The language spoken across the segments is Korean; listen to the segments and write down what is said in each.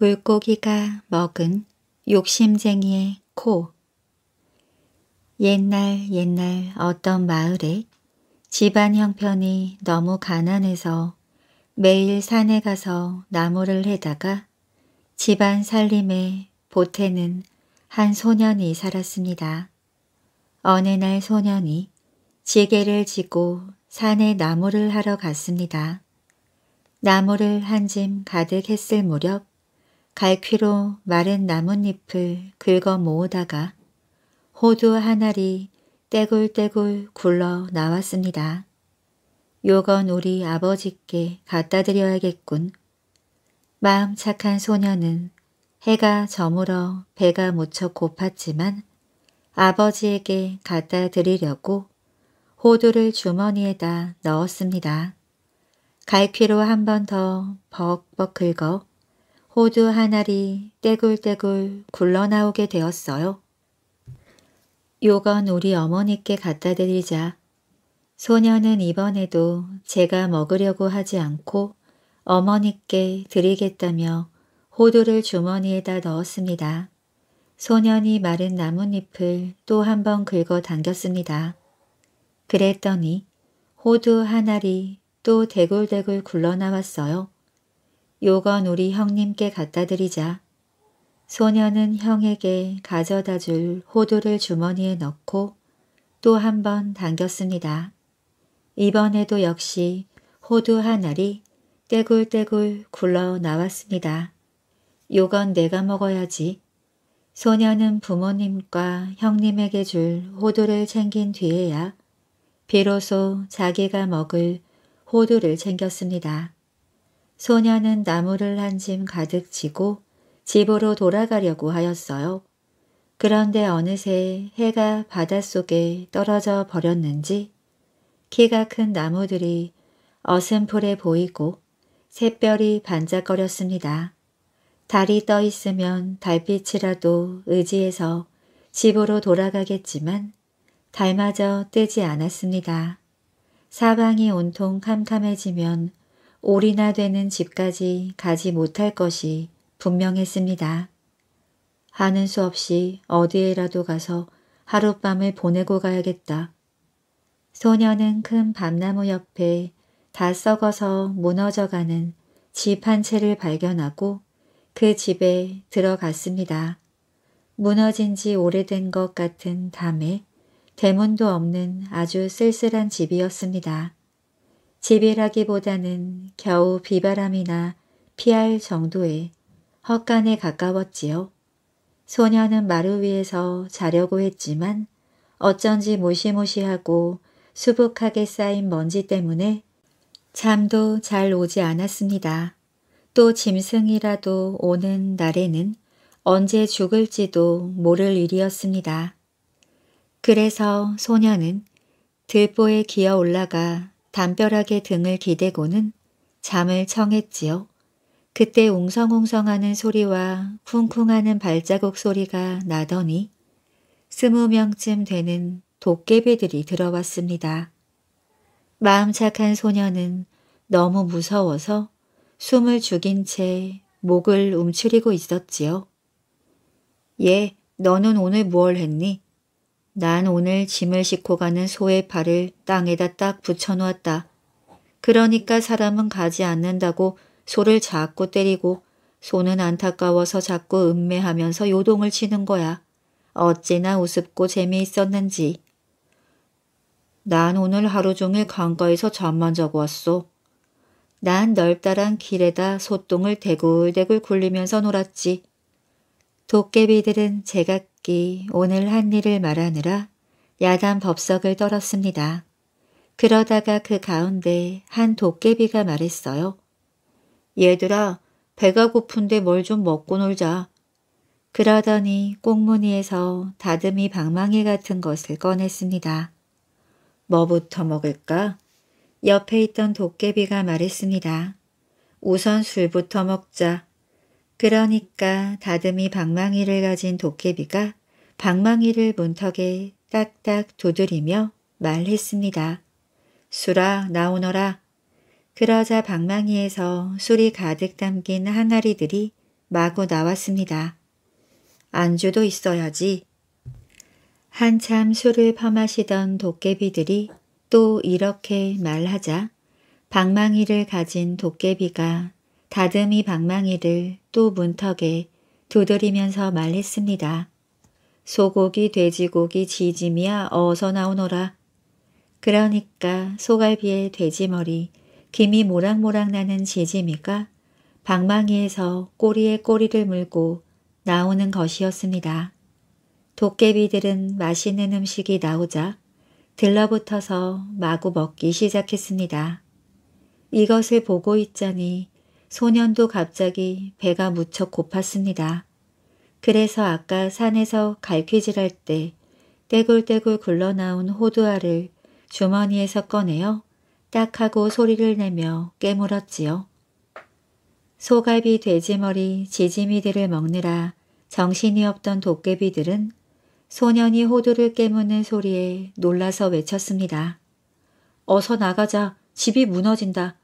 물고기가 먹은 욕심쟁이의 코 옛날 옛날 어떤 마을에 집안 형편이 너무 가난해서 매일 산에 가서 나무를 해다가 집안 살림에 보태는 한 소년이 살았습니다. 어느 날 소년이 지게를 지고 산에 나무를 하러 갔습니다. 나무를 한 짐 가득 했을 무렵 갈퀴로 마른 나뭇잎을 긁어 모으다가 호두 한 알이 떼굴떼굴 굴러 나왔습니다. 요건 우리 아버지께 갖다 드려야겠군. 마음 착한 소녀는 해가 저물어 배가 무척 고팠지만 아버지에게 갖다 드리려고 호두를 주머니에다 넣었습니다. 갈퀴로 한 번더 벅벅 긁어 호두 한 알이 떼굴떼굴 굴러나오게 되었어요. 요건 우리 어머니께 갖다 드리자. 소녀는 이번에도 제가 먹으려고 하지 않고 어머니께 드리겠다며 호두를 주머니에다 넣었습니다. 소년이 마른 나뭇잎을 또 한 번 긁어 당겼습니다. 그랬더니 호두 한 알이 또 대굴대굴 굴러나왔어요. 요건 우리 형님께 갖다 드리자. 소녀는 형에게 가져다 줄 호두를 주머니에 넣고 또 한 번 당겼습니다. 이번에도 역시 호두 한 알이 떼굴떼굴 굴러 나왔습니다. 요건 내가 먹어야지. 소녀는 부모님과 형님에게 줄 호두를 챙긴 뒤에야 비로소 자기가 먹을 호두를 챙겼습니다. 소녀는 나무를 한 짐 가득 지고 집으로 돌아가려고 하였어요. 그런데 어느새 해가 바닷속에 떨어져 버렸는지 키가 큰 나무들이 어슴풀에 보이고 샛별이 반짝거렸습니다. 달이 떠 있으면 달빛이라도 의지해서 집으로 돌아가겠지만 달마저 뜨지 않았습니다. 사방이 온통 캄캄해지면 올이나 되는 집까지 가지 못할 것이 분명했습니다. 하는 수 없이 어디에라도 가서 하룻밤을 보내고 가야겠다. 소녀는 큰 밤나무 옆에 다 썩어서 무너져가는 집 한 채를 발견하고 그 집에 들어갔습니다. 무너진 지 오래된 것 같은 담에 대문도 없는 아주 쓸쓸한 집이었습니다. 집이라기보다는 겨우 비바람이나 피할 정도의 헛간에 가까웠지요. 소녀는 마루 위에서 자려고 했지만 어쩐지 무시무시하고 수북하게 쌓인 먼지 때문에 잠도 잘 오지 않았습니다. 또 짐승이라도 오는 날에는 언제 죽을지도 모를 일이었습니다. 그래서 소녀는 들보에 기어 올라가 담벼락에 등을 기대고는 잠을 청했지요. 그때 웅성웅성하는 소리와 쿵쿵하는 발자국 소리가 나더니 스무 명쯤 되는 도깨비들이 들어왔습니다. 마음 착한 소녀는 너무 무서워서 숨을 죽인 채 목을 움츠리고 있었지요. 예, 너는 오늘 무얼 했니? 난 오늘 짐을 싣고 가는 소의 팔을 땅에다 딱 붙여놓았다. 그러니까 사람은 가지 않는다고 소를 자꾸 때리고 소는 안타까워서 자꾸 음매하면서 요동을 치는 거야. 어찌나 우습고 재미있었는지. 난 오늘 하루 종일 강가에서 잠만 자고 왔어. 난 널따란 길에다 소똥을 대굴대굴 굴리면서 놀았지. 도깨비들은 제 각기 오늘 한 일을 말하느라 야단 법석을 떨었습니다. 그러다가 그 가운데 한 도깨비가 말했어요. 얘들아 배가 고픈데 뭘 좀 먹고 놀자. 그러더니 꽁무니에서 다듬이 방망이 같은 것을 꺼냈습니다. 뭐부터 먹을까? 옆에 있던 도깨비가 말했습니다. 우선 술부터 먹자. 그러니까 다듬이 방망이를 가진 도깨비가 방망이를 문턱에 딱딱 두드리며 말했습니다. 술아 나오너라. 그러자 방망이에서 술이 가득 담긴 항아리들이 마구 나왔습니다. 안주도 있어야지. 한참 술을 퍼마시던 도깨비들이 또 이렇게 말하자 방망이를 가진 도깨비가 다듬이 방망이를 또 문턱에 두드리면서 말했습니다. 소고기, 돼지고기, 지짐이야 어서 나오너라. 그러니까 소갈비에 돼지머리, 김이 모락모락 나는 지짐이가 방망이에서 꼬리에 꼬리를 물고 나오는 것이었습니다. 도깨비들은 맛있는 음식이 나오자 들러붙어서 마구 먹기 시작했습니다. 이것을 보고 있자니 소년도 갑자기 배가 무척 고팠습니다. 그래서 아까 산에서 갈퀴질할 때 떼굴떼굴 굴러나온 호두알을 주머니에서 꺼내어 딱 하고 소리를 내며 깨물었지요. 소갈비 돼지머리 지지미들을 먹느라 정신이 없던 도깨비들은 소년이 호두를 깨무는 소리에 놀라서 외쳤습니다. 어서 나가자. 집이 무너진다.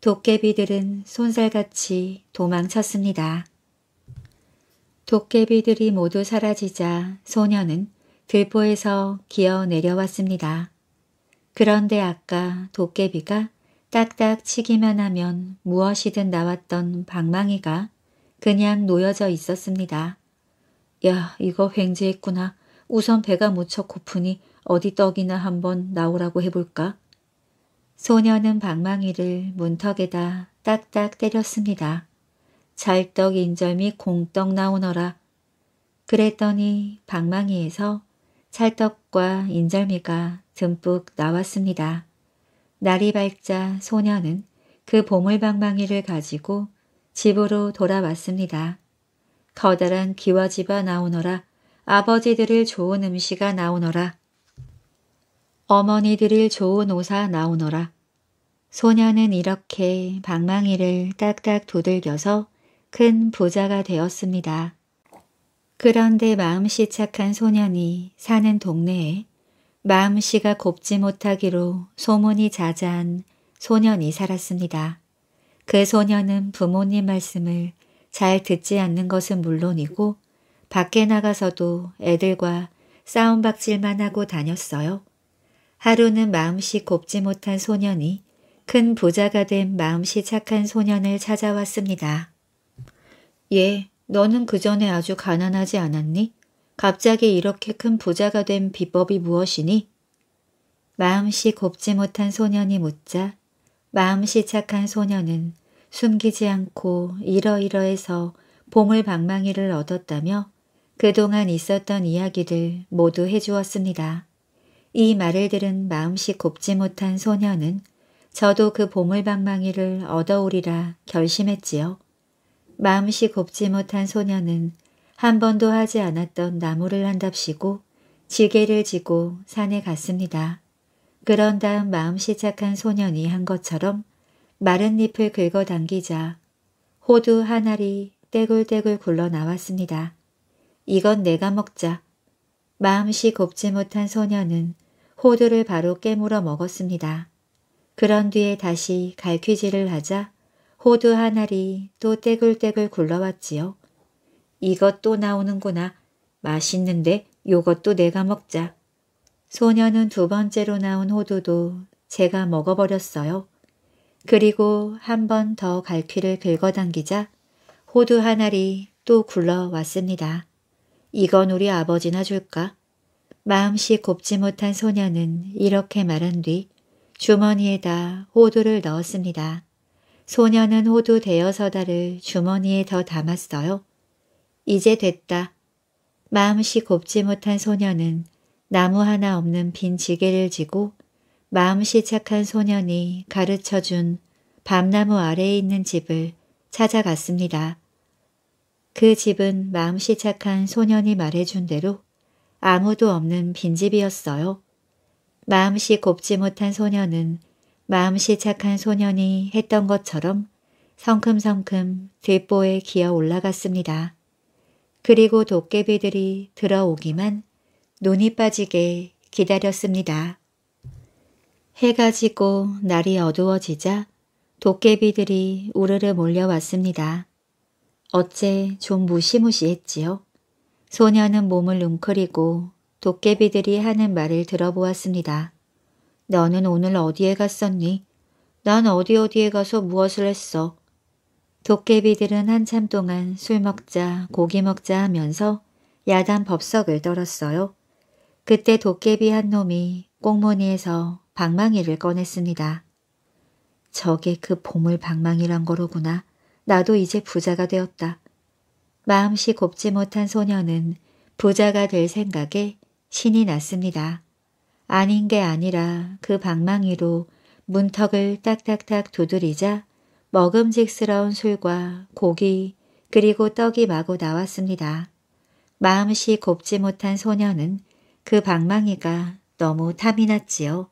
도깨비들은 손살같이 도망쳤습니다. 도깨비들이 모두 사라지자 소년은 들보에서 기어 내려왔습니다. 그런데 아까 도깨비가 딱딱 치기만 하면 무엇이든 나왔던 방망이가 그냥 놓여져 있었습니다. 야 이거 횡재했구나. 우선 배가 무척 고프니 어디 떡이나 한번 나오라고 해볼까? 소녀는 방망이를 문턱에다 딱딱 때렸습니다. 찰떡 인절미 공떡 나오너라. 그랬더니 방망이에서 찰떡과 인절미가 듬뿍 나왔습니다. 날이 밝자 소녀는 그 보물방망이를 가지고 집으로 돌아왔습니다. 커다란 기와집아 나오너라. 아버지들을 좋은 음식아 나오너라. 어머니들을 좋은 옷아 나오너라. 소녀는 이렇게 방망이를 딱딱 두들겨서 큰 부자가 되었습니다. 그런데 마음씨 착한 소년이 사는 동네에 마음씨가 곱지 못하기로 소문이 자자한 소년이 살았습니다. 그 소년은 부모님 말씀을 잘 듣지 않는 것은 물론이고 밖에 나가서도 애들과 싸움박질만 하고 다녔어요. 하루는 마음씨 곱지 못한 소년이 큰 부자가 된 마음씨 착한 소년을 찾아왔습니다. 예, 너는 그 전에 아주 가난하지 않았니? 갑자기 이렇게 큰 부자가 된 비법이 무엇이니? 마음씨 곱지 못한 소년이 묻자 마음씨 착한 소년은 숨기지 않고 이러이러해서 보물 방망이를 얻었다며 그동안 있었던 이야기를 모두 해주었습니다. 이 말을 들은 마음씨 곱지 못한 소녀는 저도 그 보물방망이를 얻어오리라 결심했지요. 마음씨 곱지 못한 소녀는 한 번도 하지 않았던 나무를 한답시고 지게를 지고 산에 갔습니다. 그런 다음 마음씨 착한 소년이 한 것처럼 마른 잎을 긁어 당기자 호두 한 알이 떼굴떼굴 굴러 나왔습니다. 이건 내가 먹자. 마음씨 곱지 못한 소녀는 호두를 바로 깨물어 먹었습니다. 그런 뒤에 다시 갈퀴질을 하자 호두 한 알이 또 떼굴떼굴 굴러왔지요. 이것 또 나오는구나. 맛있는데 요것도 내가 먹자. 소녀는 두 번째로 나온 호두도 제가 먹어버렸어요. 그리고 한 번 더 갈퀴를 긁어당기자 호두 한 알이 또 굴러왔습니다. 이건 우리 아버지나 줄까? 마음씨 곱지 못한 소녀는 이렇게 말한 뒤 주머니에다 호두를 넣었습니다. 소녀는 호두 대여섯 알을 주머니에 더 담았어요. 이제 됐다. 마음씨 곱지 못한 소녀는 나무 하나 없는 빈 지게를 지고 마음씨 착한 소년이 가르쳐준 밤나무 아래에 있는 집을 찾아갔습니다. 그 집은 마음씨 착한 소년이 말해준 대로 아무도 없는 빈집이었어요. 마음씨 곱지 못한 소년은 마음씨 착한 소년이 했던 것처럼 성큼성큼 들보에 기어 올라갔습니다. 그리고 도깨비들이 들어오기만 눈이 빠지게 기다렸습니다. 해가 지고 날이 어두워지자 도깨비들이 우르르 몰려왔습니다. 어째 좀 무시무시했지요. 소녀는 몸을 웅크리고 도깨비들이 하는 말을 들어보았습니다. 너는 오늘 어디에 갔었니? 난 어디 어디에 가서 무엇을 했어? 도깨비들은 한참 동안 술 먹자 고기 먹자 하면서 야단 법석을 떨었어요. 그때 도깨비 한 놈이 꽁무니에서 방망이를 꺼냈습니다. 저게 그 보물 방망이란 거로구나. 나도 이제 부자가 되었다. 마음씨 곱지 못한 소녀는 부자가 될 생각에 신이 났습니다. 아닌 게 아니라 그 방망이로 문턱을 딱딱딱 두드리자 먹음직스러운 술과 고기 그리고 떡이 마구 나왔습니다. 마음씨 곱지 못한 소녀는 그 방망이가 너무 탐이 났지요.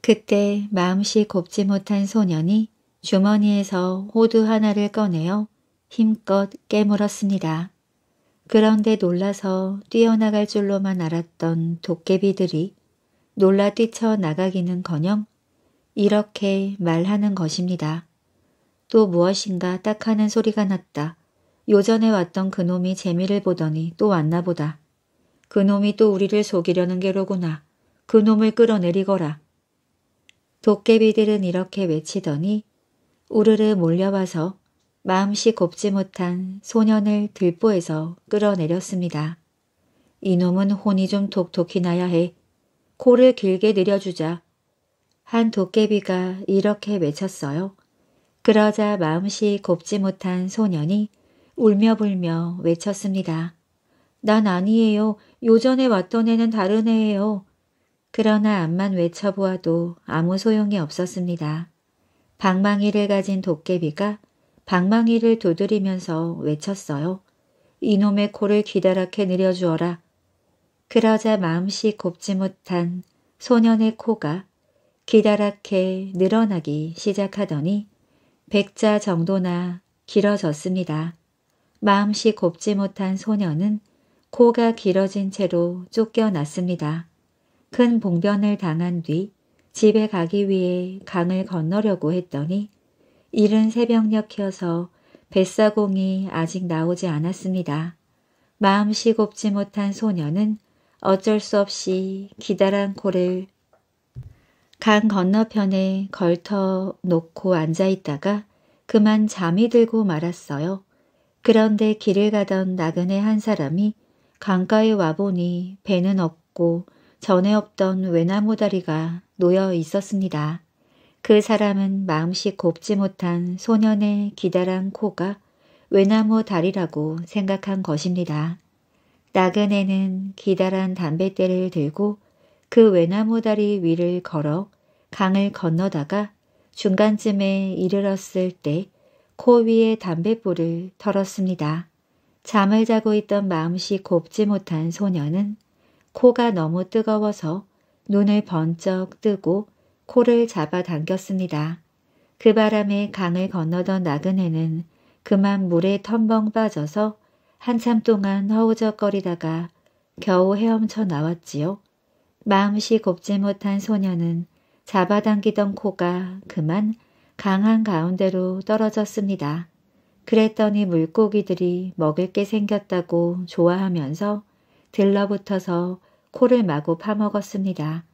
그때 마음씨 곱지 못한 소년이 주머니에서 호두 하나를 꺼내어 힘껏 깨물었습니다. 그런데 놀라서 뛰어나갈 줄로만 알았던 도깨비들이 놀라 뛰쳐나가기는 커녕 이렇게 말하는 것입니다. 또 무엇인가 딱 하는 소리가 났다. 요전에 왔던 그놈이 재미를 보더니 또 왔나 보다. 그놈이 또 우리를 속이려는 게로구나. 그놈을 끌어내리거라. 도깨비들은 이렇게 외치더니 우르르 몰려와서 마음씨 곱지 못한 소년을 들보에서 끌어내렸습니다. 이놈은 혼이 좀 독특히 나야 해. 코를 길게 내려주자. 한 도깨비가 이렇게 외쳤어요. 그러자 마음씨 곱지 못한 소년이 울며불며 외쳤습니다. 난 아니에요. 요전에 왔던 애는 다른 애예요. 그러나 암만 외쳐보아도 아무 소용이 없었습니다. 방망이를 가진 도깨비가 방망이를 두드리면서 외쳤어요. 이놈의 코를 기다랗게 내려주어라. 그러자 마음씨 곱지 못한 소년의 코가 기다랗게 늘어나기 시작하더니 백자 정도나 길어졌습니다. 마음씨 곱지 못한 소녀는 코가 길어진 채로 쫓겨났습니다. 큰 봉변을 당한 뒤 집에 가기 위해 강을 건너려고 했더니 이른 새벽녘이어서 뱃사공이 아직 나오지 않았습니다. 마음씨 곱지 못한 소녀는 어쩔 수 없이 기다란 코를 강 건너편에 걸터 놓고 앉아있다가 그만 잠이 들고 말았어요. 그런데 길을 가던 나그네 한 사람이 강가에 와보니 배는 없고 전에 없던 외나무 다리가 놓여 있었습니다. 그 사람은 마음씨 곱지 못한 소년의 기다란 코가 외나무 다리라고 생각한 것입니다. 나그네는 기다란 담뱃대를 들고 그 외나무 다리 위를 걸어 강을 건너다가 중간쯤에 이르렀을 때 코 위에 담뱃불을 털었습니다. 잠을 자고 있던 마음씨 곱지 못한 소녀는 코가 너무 뜨거워서 눈을 번쩍 뜨고 코를 잡아당겼습니다. 그 바람에 강을 건너던 나그네는 그만 물에 텀벙 빠져서 한참 동안 허우적거리다가 겨우 헤엄쳐 나왔지요. 마음씨 곱지 못한 소녀는 잡아당기던 코가 그만 강한 가운데로 떨어졌습니다. 그랬더니 물고기들이 먹을 게 생겼다고 좋아하면서 들러붙어서 코를 마구 파먹었습니다.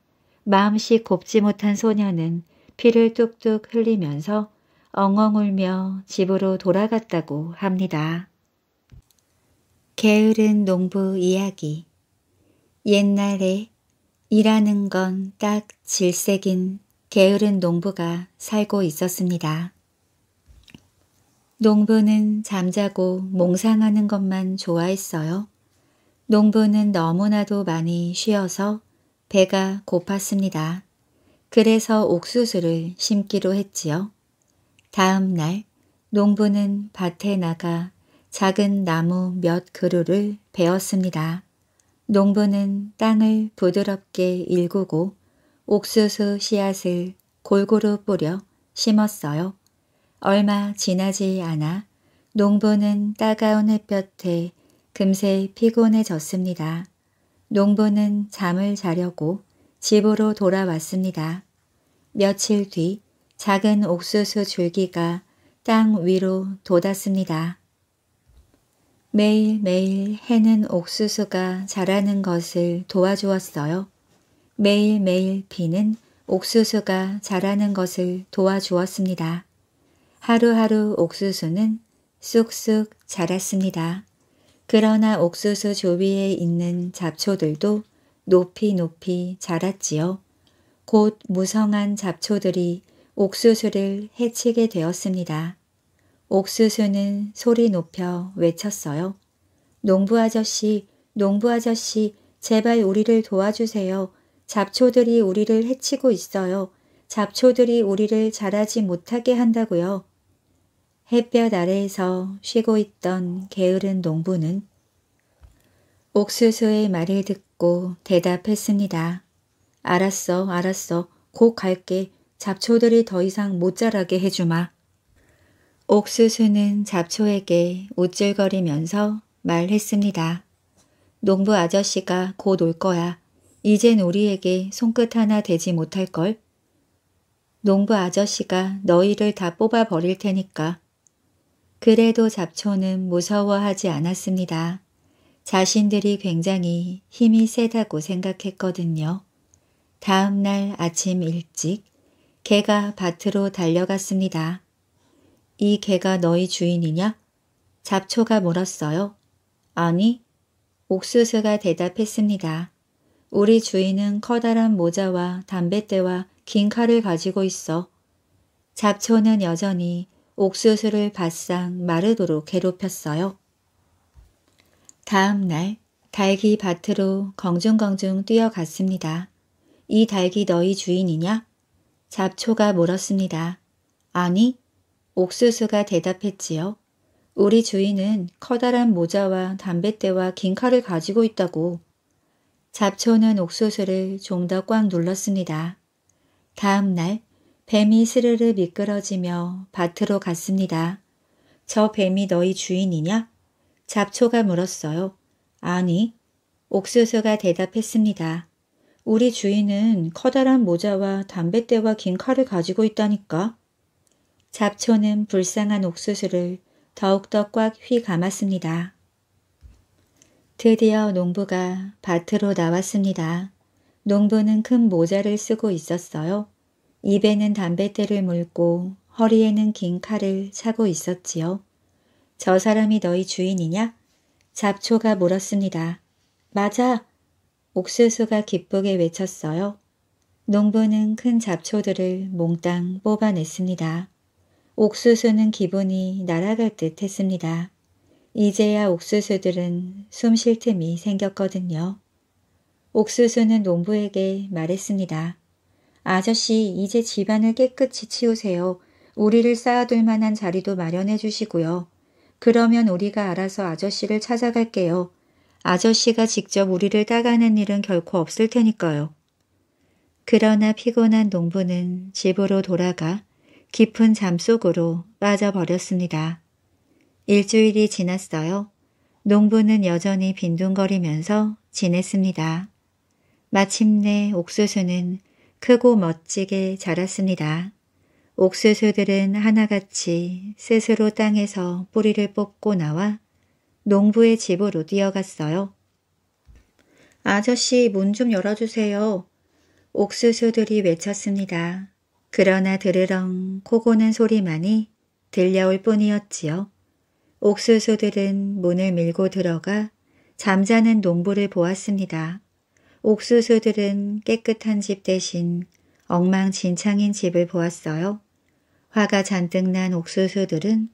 마음씨 곱지 못한 소녀는 피를 뚝뚝 흘리면서 엉엉 울며 집으로 돌아갔다고 합니다. 게으른 농부 이야기 옛날에 일하는 건 딱 질색인 게으른 농부가 살고 있었습니다. 농부는 잠자고 몽상하는 것만 좋아했어요. 농부는 너무나도 많이 쉬어서 배가 고팠습니다. 그래서 옥수수를 심기로 했지요. 다음 날 농부는 밭에 나가 작은 나무 몇 그루를 베었습니다. 농부는 땅을 부드럽게 일구고 옥수수 씨앗을 골고루 뿌려 심었어요. 얼마 지나지 않아 농부는 따가운 햇볕에 금세 피곤해졌습니다. 농부는 잠을 자려고 집으로 돌아왔습니다. 며칠 뒤 작은 옥수수 줄기가 땅 위로 돋았습니다. 매일매일 해는 옥수수가 자라는 것을 도와주었어요. 매일매일 비는 옥수수가 자라는 것을 도와주었습니다. 하루하루 옥수수는 쑥쑥 자랐습니다. 그러나 옥수수 조비에 있는 잡초들도 높이 높이 자랐지요. 곧 무성한 잡초들이 옥수수를 해치게 되었습니다. 옥수수는 소리 높여 외쳤어요. 농부 아저씨, 농부 아저씨, 제발 우리를 도와주세요. 잡초들이 우리를 해치고 있어요. 잡초들이 우리를 자라지 못하게 한다고요. 햇볕 아래에서 쉬고 있던 게으른 농부는 옥수수의 말을 듣고 대답했습니다. 알았어, 알았어. 곧 갈게. 잡초들이 더 이상 못 자라게 해주마. 옥수수는 잡초에게 우쭐거리면서 말했습니다. 농부 아저씨가 곧 올 거야. 이젠 우리에게 손끝 하나 대지 못할걸? 농부 아저씨가 너희를 다 뽑아 버릴 테니까. 그래도 잡초는 무서워하지 않았습니다. 자신들이 굉장히 힘이 세다고 생각했거든요. 다음 날 아침 일찍 개가 밭으로 달려갔습니다. 이 개가 너희 주인이냐? 잡초가 물었어요. 아니, 옥수수가 대답했습니다. 우리 주인은 커다란 모자와 담뱃대와 긴 칼을 가지고 있어. 잡초는 여전히 옥수수를 바싹 마르도록 괴롭혔어요. 다음 날 닭이 밭으로 경중경중 뛰어갔습니다. 이 닭이 너희 주인이냐? 잡초가 물었습니다. 아니, 옥수수가 대답했지요. 우리 주인은 커다란 모자와 담뱃대와 긴 칼을 가지고 있다고. 잡초는 옥수수를 좀 더 꽉 눌렀습니다. 다음 날 뱀이 스르르 미끄러지며 밭으로 갔습니다. 저 뱀이 너희 주인이냐? 잡초가 물었어요. 아니, 옥수수가 대답했습니다. 우리 주인은 커다란 모자와 담뱃대와 긴 칼을 가지고 있다니까. 잡초는 불쌍한 옥수수를 더욱더 꽉 휘 감았습니다. 드디어 농부가 밭으로 나왔습니다. 농부는 큰 모자를 쓰고 있었어요. 입에는 담뱃대를 물고 허리에는 긴 칼을 차고 있었지요. 저 사람이 너희 주인이냐? 잡초가 물었습니다. 맞아. 옥수수가 기쁘게 외쳤어요. 농부는 큰 잡초들을 몽땅 뽑아냈습니다. 옥수수는 기분이 날아갈 듯 했습니다. 이제야 옥수수들은 숨 쉴 틈이 생겼거든요. 옥수수는 농부에게 말했습니다. 아저씨 이제 집안을 깨끗이 치우세요. 우리를 쌓아둘 만한 자리도 마련해 주시고요. 그러면 우리가 알아서 아저씨를 찾아갈게요. 아저씨가 직접 우리를 따가는 일은 결코 없을 테니까요. 그러나 피곤한 농부는 집으로 돌아가 깊은 잠 속으로 빠져버렸습니다. 일주일이 지났어요. 농부는 여전히 빈둥거리면서 지냈습니다. 마침내 옥수수는 크고 멋지게 자랐습니다. 옥수수들은 하나같이 스스로 땅에서 뿌리를 뽑고 나와 농부의 집으로 뛰어갔어요. 아저씨 문 좀 열어주세요. 옥수수들이 외쳤습니다. 그러나 드르렁 코고는 소리만이 들려올 뿐이었지요. 옥수수들은 문을 밀고 들어가 잠자는 농부를 보았습니다. 옥수수들은 깨끗한 집 대신 엉망진창인 집을 보았어요. 화가 잔뜩 난 옥수수들은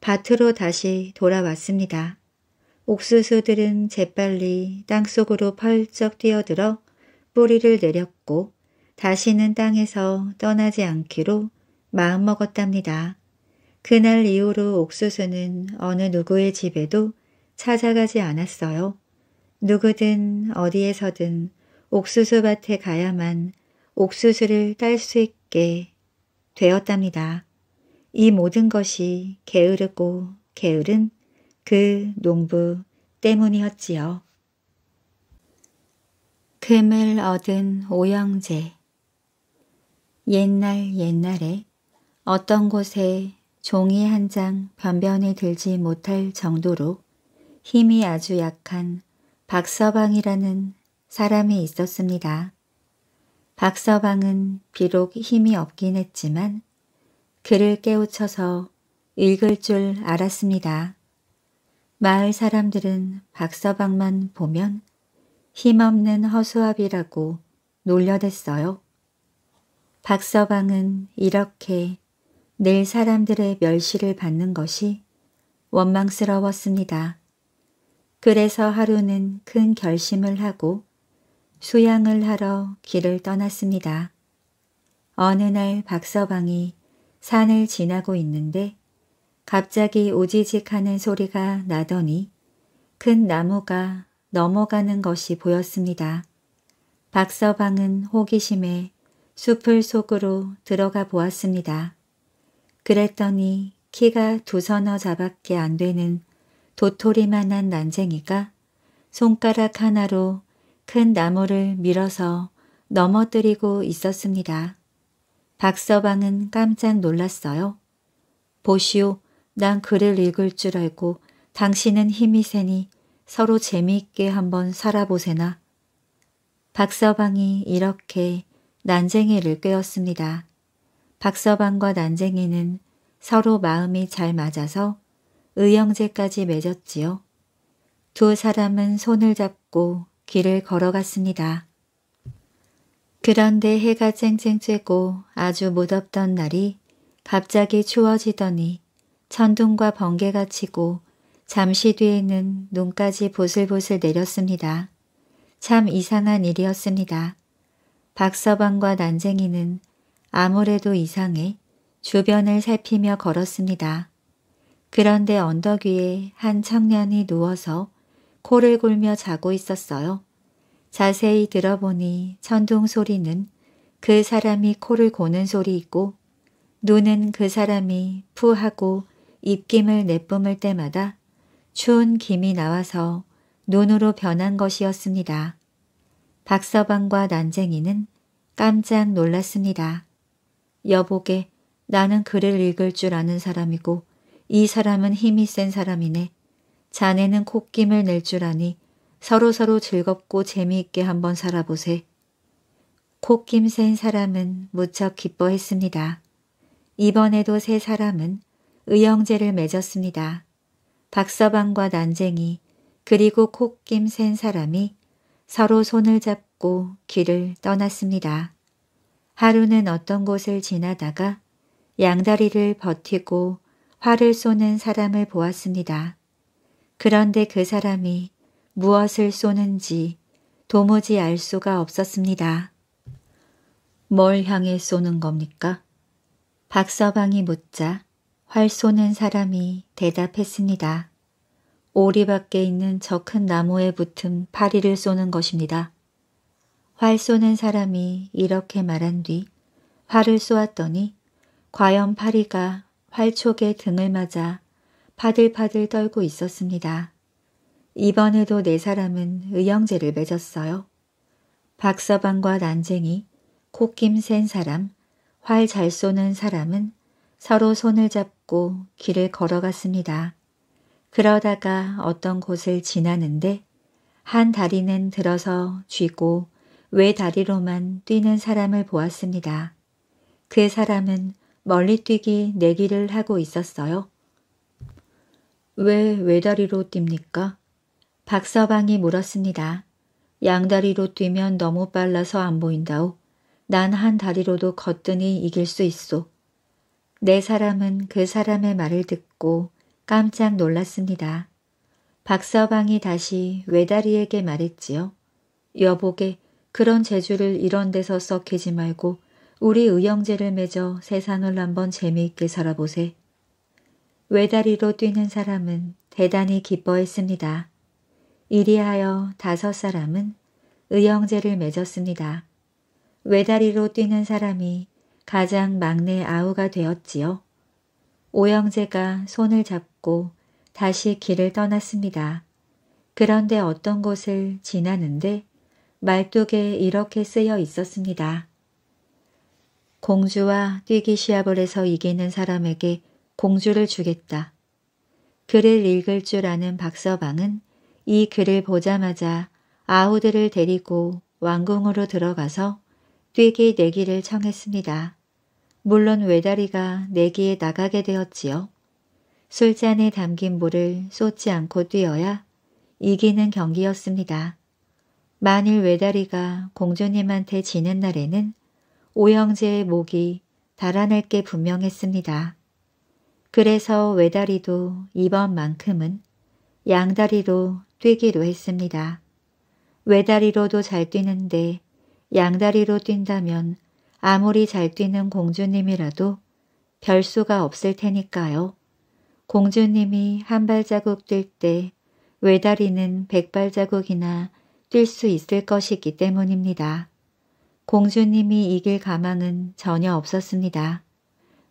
밭으로 다시 돌아왔습니다. 옥수수들은 재빨리 땅속으로 펄쩍 뛰어들어 뿌리를 내렸고 다시는 땅에서 떠나지 않기로 마음먹었답니다. 그날 이후로 옥수수는 어느 누구의 집에도 찾아가지 않았어요. 누구든 어디에서든 옥수수밭에 가야만 옥수수를 딸 수 있게 되었답니다. 이 모든 것이 게으르고 게으른 그 농부 때문이었지요. 금을 얻은 오영재 옛날 옛날에 어떤 곳에 종이 한 장 변변에 들지 못할 정도로 힘이 아주 약한 박서방이라는 사람이 있었습니다. 박서방은 비록 힘이 없긴 했지만 그를 깨우쳐서 읽을 줄 알았습니다. 마을 사람들은 박서방만 보면 힘없는 허수아비라고 놀려댔어요. 박서방은 이렇게 늘 사람들의 멸시를 받는 것이 원망스러웠습니다. 그래서 하루는 큰 결심을 하고 수양을 하러 길을 떠났습니다. 어느 날 박서방이 산을 지나고 있는데 갑자기 오지직하는 소리가 나더니 큰 나무가 넘어가는 것이 보였습니다. 박서방은 호기심에 숲을 속으로 들어가 보았습니다. 그랬더니 키가 두 서너 자밖에 안 되는 도토리만한 난쟁이가 손가락 하나로 큰 나무를 밀어서 넘어뜨리고 있었습니다. 박서방은 깜짝 놀랐어요. 보시오, 난 글을 읽을 줄 알고 당신은 힘이 세니 서로 재미있게 한번 살아보세나. 박서방이 이렇게 난쟁이를 꿰었습니다. 박서방과 난쟁이는 서로 마음이 잘 맞아서 의형제까지 맺었지요. 두 사람은 손을 잡고 길을 걸어갔습니다. 그런데 해가 쨍쨍 쬐고 아주 무덥던 날이 갑자기 추워지더니 천둥과 번개가 치고 잠시 뒤에는 눈까지 보슬보슬 내렸습니다. 참 이상한 일이었습니다. 박서방과 난쟁이는 아무래도 이상해 주변을 살피며 걸었습니다. 그런데 언덕 위에 한 청년이 누워서 코를 골며 자고 있었어요. 자세히 들어보니 천둥 소리는 그 사람이 코를 고는 소리이고 눈은 그 사람이 푸 하고 입김을 내뿜을 때마다 추운 김이 나와서 눈으로 변한 것이었습니다. 박서방과 난쟁이는 깜짝 놀랐습니다. 여보게 나는 글을 읽을 줄 아는 사람이고 이 사람은 힘이 센 사람이네. 자네는 콧김을 낼 줄 아니 서로서로 즐겁고 재미있게 한번 살아보세. 콧김 센 사람은 무척 기뻐했습니다. 이번에도 세 사람은 의형제를 맺었습니다. 박서방과 난쟁이 그리고 콧김 센 사람이 서로 손을 잡고 길을 떠났습니다. 하루는 어떤 곳을 지나다가 양다리를 버티고 활을 쏘는 사람을 보았습니다. 그런데 그 사람이 무엇을 쏘는지 도무지 알 수가 없었습니다. 뭘 향해 쏘는 겁니까? 박서방이 묻자 활 쏘는 사람이 대답했습니다. 오리 밖에 있는 저 큰 나무에 붙은 파리를 쏘는 것입니다. 활 쏘는 사람이 이렇게 말한 뒤 활을 쏘았더니 과연 파리가 활촉의 등을 맞아 파들파들 떨고 있었습니다. 이번에도 네 사람은 의형제를 맺었어요. 박서방과 난쟁이, 콧김 센 사람, 활 잘 쏘는 사람은 서로 손을 잡고 길을 걸어갔습니다. 그러다가 어떤 곳을 지나는데 한 다리는 들어서 쥐고 외 다리로만 뛰는 사람을 보았습니다. 그 사람은 멀리 뛰기 내기를 하고 있었어요. 왜 외다리로 뜁니까? 박서방이 물었습니다. 양다리로 뛰면 너무 빨라서 안 보인다오. 난 한 다리로도 거뜬히 이길 수 있소. 네 사람은 그 사람의 말을 듣고 깜짝 놀랐습니다. 박서방이 다시 외다리에게 말했지요. 여보게 그런 재주를 이런 데서 썩히지 말고 우리 의형제를 맺어 세상을 한번 재미있게 살아보세. 외다리로 뛰는 사람은 대단히 기뻐했습니다. 이리하여 다섯 사람은 의형제를 맺었습니다. 외다리로 뛰는 사람이 가장 막내 아우가 되었지요. 오영재가 손을 잡고 다시 길을 떠났습니다. 그런데 어떤 곳을 지나는데 말뚝에 이렇게 쓰여 있었습니다. 공주와 뛰기 시합을 해서 이기는 사람에게 공주를 주겠다. 글을 읽을 줄 아는 박서방은 이 글을 보자마자 아우들을 데리고 왕궁으로 들어가서 뛰기 내기를 청했습니다. 물론 외다리가 내기에 나가게 되었지요. 술잔에 담긴 물을 쏟지 않고 뛰어야 이기는 경기였습니다. 만일 외다리가 공주님한테 지는 날에는 오영재의 목이 달아날 게 분명했습니다. 그래서 외다리도 이번만큼은 양다리로 뛰기로 했습니다. 외다리로도 잘 뛰는데 양다리로 뛴다면 아무리 잘 뛰는 공주님이라도 별 수가 없을 테니까요. 공주님이 한 발자국 뛸 때 외다리는 백 발자국이나 뛸 수 있을 것이기 때문입니다. 공주님이 이길 가망은 전혀 없었습니다.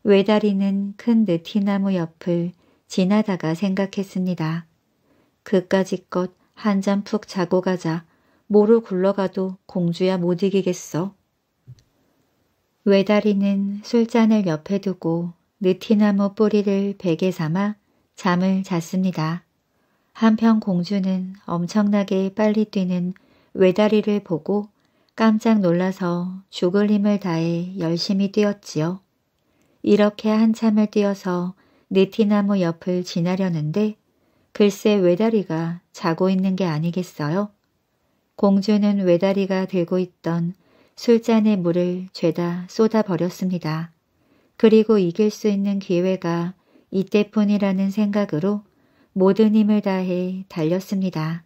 외다리는 큰 느티나무 옆을 지나다가 생각했습니다. 그까짓 것한잠푹 자고 가자 모로 굴러가도 공주야 못 이기겠어. 외다리는 술잔을 옆에 두고 느티나무 뿌리를 베개 삼아 잠을 잤습니다. 한편 공주는 엄청나게 빨리 뛰는 외다리를 보고 깜짝 놀라서 죽을 힘을 다해 열심히 뛰었지요. 이렇게 한참을 뛰어서 느티나무 옆을 지나려는데 글쎄 외다리가 자고 있는 게 아니겠어요? 공주는 외다리가 들고 있던 술잔의 물을 죄다 쏟아버렸습니다. 그리고 이길 수 있는 기회가 이때뿐이라는 생각으로 모든 힘을 다해 달렸습니다.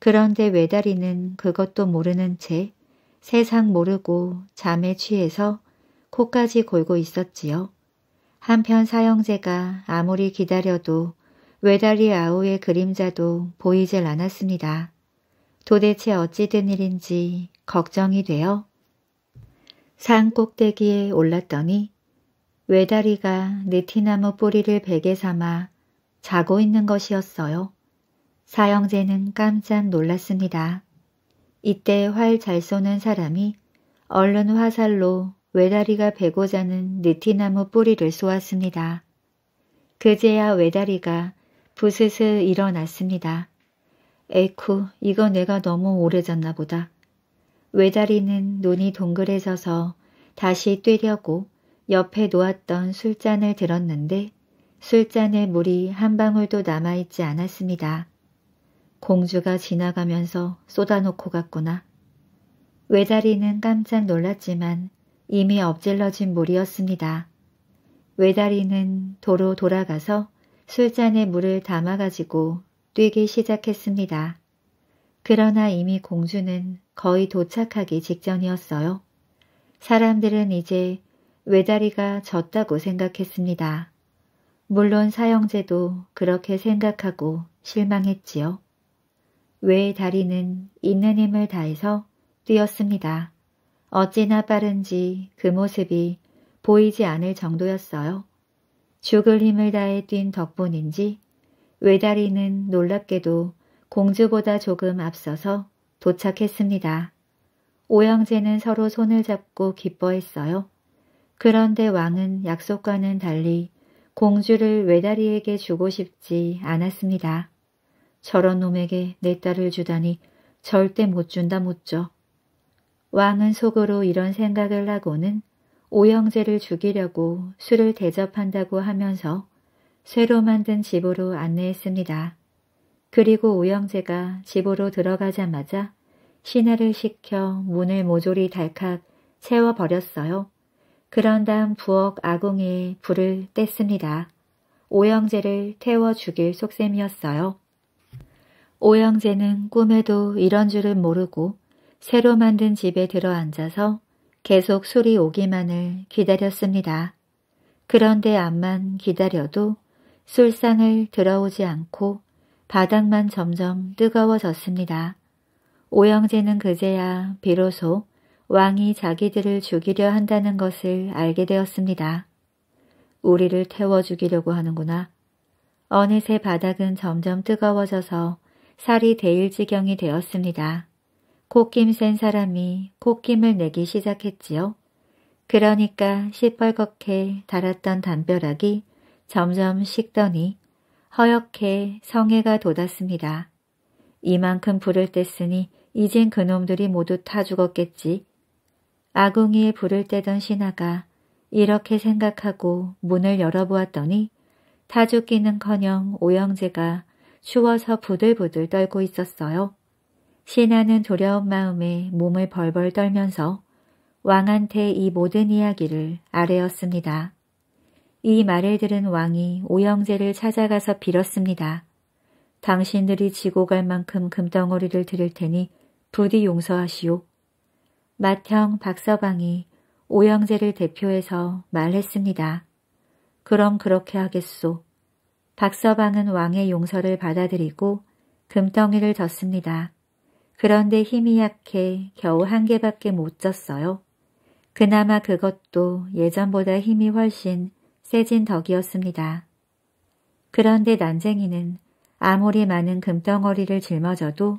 그런데 외다리는 그것도 모르는 채 세상 모르고 잠에 취해서 코까지 골고 있었지요. 한편 사형제가 아무리 기다려도 외다리 아우의 그림자도 보이질 않았습니다. 도대체 어찌 된 일인지 걱정이 되어 산 꼭대기에 올랐더니 외다리가 느티나무 뿌리를 베개 삼아 자고 있는 것이었어요. 사형제는 깜짝 놀랐습니다. 이때 활 잘 쏘는 사람이 얼른 화살로 외다리가 베고 자는 느티나무 뿌리를 쏘았습니다. 그제야 외다리가 부스스 일어났습니다. 에쿠, 이거 내가 너무 오래 잤나 보다. 외다리는 눈이 동그래져서 다시 뛰려고 옆에 놓았던 술잔을 들었는데 술잔에 물이 한 방울도 남아있지 않았습니다. 공주가 지나가면서 쏟아놓고 갔구나. 외다리는 깜짝 놀랐지만 이미 엎질러진 물이었습니다. 외다리는 도로 돌아가서 술잔에 물을 담아가지고 뛰기 시작했습니다. 그러나 이미 공주는 거의 도착하기 직전이었어요. 사람들은 이제 외다리가 졌다고 생각했습니다. 물론 사형제도 그렇게 생각하고 실망했지요. 외다리는 있는 힘을 다해서 뛰었습니다. 어찌나 빠른지 그 모습이 보이지 않을 정도였어요. 죽을 힘을 다해 뛴 덕분인지 외다리는 놀랍게도 공주보다 조금 앞서서 도착했습니다. 오영재는 서로 손을 잡고 기뻐했어요. 그런데 왕은 약속과는 달리 공주를 외다리에게 주고 싶지 않았습니다. 저런 놈에게 내 딸을 주다니 절대 못 준다 못 줘. 왕은 속으로 이런 생각을 하고는 오영재를 죽이려고 술을 대접한다고 하면서 새로 만든 집으로 안내했습니다. 그리고 오영재가 집으로 들어가자마자 신하를 시켜 문을 모조리 달칵 채워버렸어요. 그런 다음 부엌 아궁이에 불을 뗐습니다. 오영재를 태워 죽일 속셈이었어요. 오영재는 꿈에도 이런 줄은 모르고 새로 만든 집에 들어앉아서 계속 술이 오기만을 기다렸습니다. 그런데 암만 기다려도 술상을 들어오지 않고 바닥만 점점 뜨거워졌습니다. 오영재는 그제야 비로소 왕이 자기들을 죽이려 한다는 것을 알게 되었습니다. 우리를 태워 죽이려고 하는구나. 어느새 바닥은 점점 뜨거워져서 살이 데일 지경이 되었습니다. 콧김 센 사람이 콧김을 내기 시작했지요. 그러니까 시뻘겋게 달았던 담벼락이 점점 식더니 허옇게 성해가 돋았습니다. 이만큼 불을 뗐으니 이젠 그놈들이 모두 타 죽었겠지. 아궁이에 불을 떼던 신하가 이렇게 생각하고 문을 열어보았더니 타 죽기는커녕 오영재가 추워서 부들부들 떨고 있었어요. 신하는 두려운 마음에 몸을 벌벌 떨면서 왕한테 이 모든 이야기를 아뢰었습니다. 이 말을 들은 왕이 오영재를 찾아가서 빌었습니다. 당신들이 지고 갈 만큼 금덩어리를 드릴 테니 부디 용서하시오. 맏형 박서방이 오영재를 대표해서 말했습니다. 그럼 그렇게 하겠소. 박서방은 왕의 용서를 받아들이고 금덩이를 졌습니다. 그런데 힘이 약해 겨우 한 개밖에 못 졌어요. 그나마 그것도 예전보다 힘이 훨씬 세진 덕이었습니다. 그런데 난쟁이는 아무리 많은 금덩어리를 짊어져도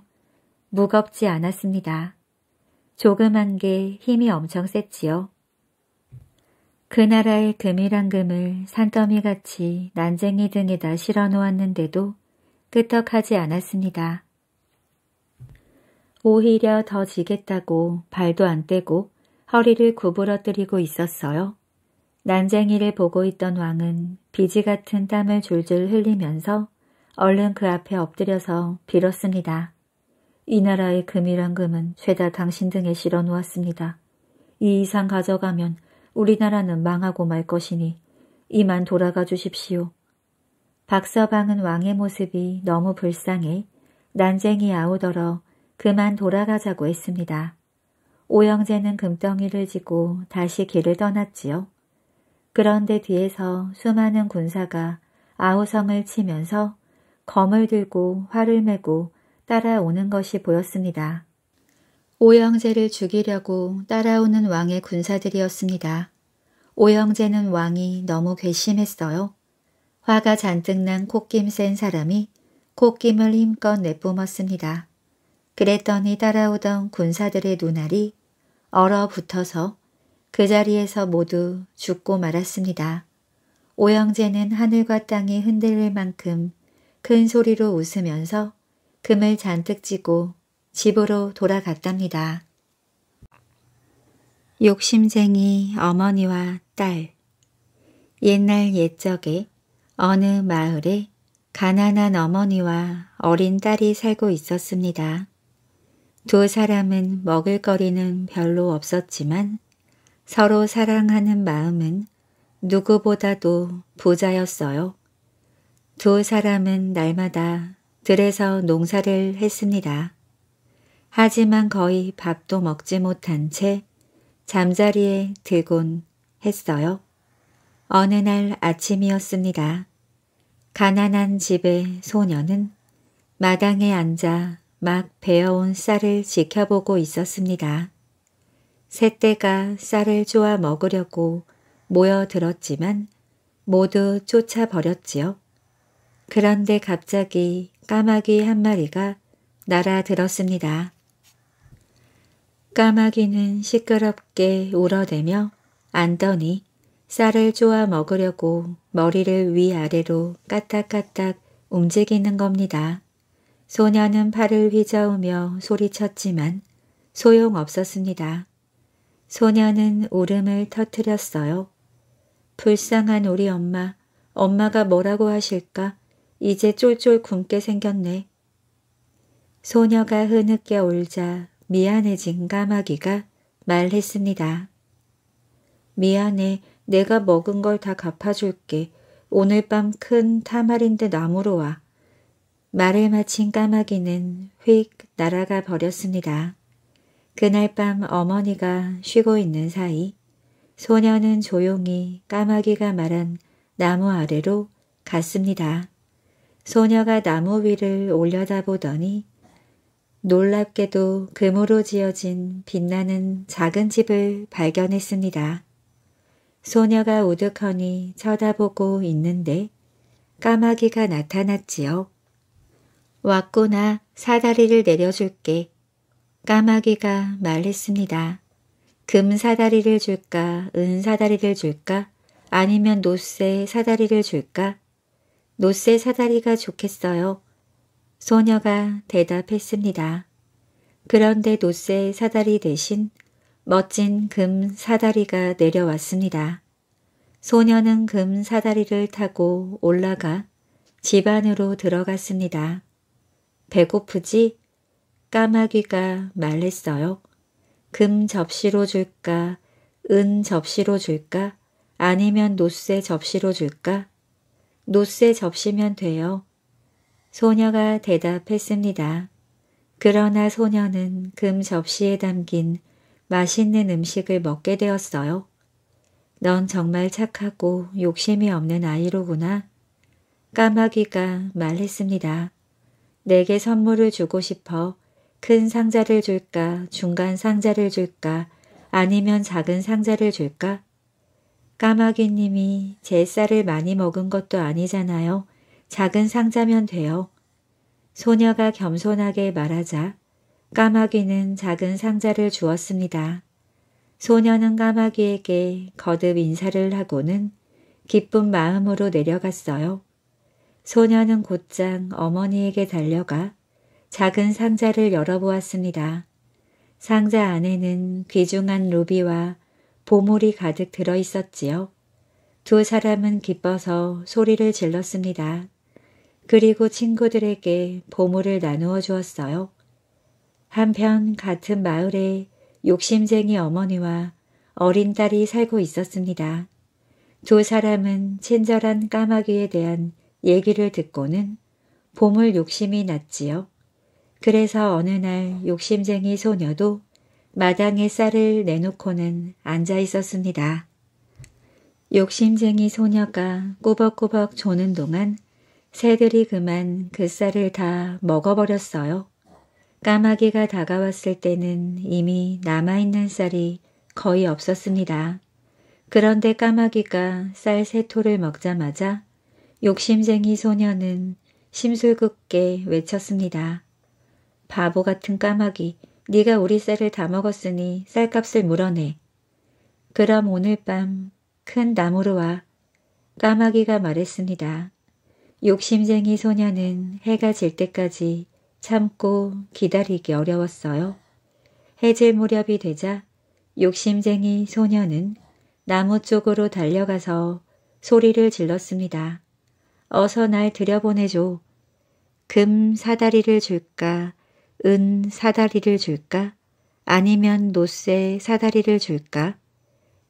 무겁지 않았습니다. 조그만 게 힘이 엄청 셌지요. 그 나라의 금이란 금을 산더미같이 난쟁이 등에다 실어 놓았는데도 끄떡하지 않았습니다. 오히려 더 지겠다고 발도 안 떼고 허리를 구부러뜨리고 있었어요. 난쟁이를 보고 있던 왕은 비지 같은 땀을 줄줄 흘리면서 얼른 그 앞에 엎드려서 빌었습니다. 이 나라의 금이란 금은 죄다 당신 등에 실어 놓았습니다. 이 이상 가져가면 우리나라는 망하고 말 것이니 이만 돌아가 주십시오. 박서방은 왕의 모습이 너무 불쌍해 난쟁이 아우더러 그만 돌아가자고 했습니다. 오영재는 금덩이를 지고 다시 길을 떠났지요. 그런데 뒤에서 수많은 군사가 아우성을 치면서 검을 들고 활을 메고 따라오는 것이 보였습니다. 오영재를 죽이려고 따라오는 왕의 군사들이었습니다. 오영재는 왕이 너무 괘씸했어요. 화가 잔뜩 난 콧김 센 사람이 콧김을 힘껏 내뿜었습니다. 그랬더니 따라오던 군사들의 눈알이 얼어붙어서 그 자리에서 모두 죽고 말았습니다. 오영재는 하늘과 땅이 흔들릴 만큼 큰 소리로 웃으면서 금을 잔뜩 쥐고 집으로 돌아갔답니다. 욕심쟁이 어머니와 딸 옛날 옛적에 어느 마을에 가난한 어머니와 어린 딸이 살고 있었습니다. 두 사람은 먹을 거리는 별로 없었지만 서로 사랑하는 마음은 누구보다도 부자였어요. 두 사람은 날마다 들에서 농사를 했습니다. 하지만 거의 밥도 먹지 못한 채 잠자리에 들곤 했어요. 어느 날 아침이었습니다. 가난한 집의 소녀는 마당에 앉아 막 베어온 쌀을 지켜보고 있었습니다. 새떼가 쌀을 쪼아 먹으려고 모여들었지만 모두 쫓아버렸지요. 그런데 갑자기 까마귀 한 마리가 날아들었습니다. 까마귀는 시끄럽게 울어대며 안더니 쌀을 쪼아 먹으려고 머리를 위아래로 까딱까딱 움직이는 겁니다. 소녀는 팔을 휘저으며 소리쳤지만 소용없었습니다. 소녀는 울음을 터뜨렸어요. 불쌍한 우리 엄마, 엄마가 뭐라고 하실까? 이제 쫄쫄 굶게 생겼네. 소녀가 흐느껴 울자 미안해진 까마귀가 말했습니다. 미안해, 내가 먹은 걸 다 갚아줄게. 오늘 밤 큰 타마린드 나무로 와. 말을 마친 까마귀는 휙 날아가 버렸습니다. 그날 밤 어머니가 쉬고 있는 사이 소녀는 조용히 까마귀가 말한 나무 아래로 갔습니다. 소녀가 나무 위를 올려다보더니 놀랍게도 금으로 지어진 빛나는 작은 집을 발견했습니다. 소녀가 우두커니 쳐다보고 있는데 까마귀가 나타났지요. 왔구나 사다리를 내려줄게. 까마귀가 말했습니다. 금 사다리를 줄까 은 사다리를 줄까 아니면 노쇠 사다리를 줄까 노쇠 사다리가 좋겠어요. 소녀가 대답했습니다. 그런데 노쇠 사다리 대신 멋진 금 사다리가 내려왔습니다. 소녀는 금 사다리를 타고 올라가 집 안으로 들어갔습니다. 배고프지? 까마귀가 말했어요. 금 접시로 줄까? 은 접시로 줄까? 아니면 노쇠 접시로 줄까? 노쇠 접시면 돼요. 소녀가 대답했습니다. 그러나 소녀는 금 접시에 담긴 맛있는 음식을 먹게 되었어요. 넌 정말 착하고 욕심이 없는 아이로구나. 까마귀가 말했습니다. 내게 선물을 주고 싶어 큰 상자를 줄까 중간 상자를 줄까 아니면 작은 상자를 줄까? 까마귀님이 제 쌀을 많이 먹은 것도 아니잖아요. 작은 상자면 돼요. 소녀가 겸손하게 말하자 까마귀는 작은 상자를 주었습니다. 소녀는 까마귀에게 거듭 인사를 하고는 기쁜 마음으로 내려갔어요. 소녀는 곧장 어머니에게 달려가 작은 상자를 열어보았습니다. 상자 안에는 귀중한 루비와 보물이 가득 들어 있었지요. 두 사람은 기뻐서 소리를 질렀습니다. 그리고 친구들에게 보물을 나누어 주었어요. 한편 같은 마을에 욕심쟁이 어머니와 어린 딸이 살고 있었습니다. 두 사람은 친절한 까마귀에 대한 얘기를 듣고는 보물 욕심이 났지요. 그래서 어느 날 욕심쟁이 소녀도 마당에 쌀을 내놓고는 앉아 있었습니다. 욕심쟁이 소녀가 꾸벅꾸벅 조는 동안 새들이 그만 그 쌀을 다 먹어버렸어요. 까마귀가 다가왔을 때는 이미 남아있는 쌀이 거의 없었습니다. 그런데 까마귀가 쌀세 톨을 먹자마자 욕심쟁이 소녀는 심술궂게 외쳤습니다. 바보 같은 까마귀, 네가 우리 쌀을 다 먹었으니 쌀값을 물어내. 그럼 오늘 밤 큰 나무로 와. 까마귀가 말했습니다. 욕심쟁이 소녀는 해가 질 때까지 참고 기다리기 어려웠어요. 해질 무렵이 되자 욕심쟁이 소녀는 나무 쪽으로 달려가서 소리를 질렀습니다. 어서 날 들여보내줘. 금 사다리를 줄까? 은 사다리를 줄까? 아니면 노쇠 사다리를 줄까?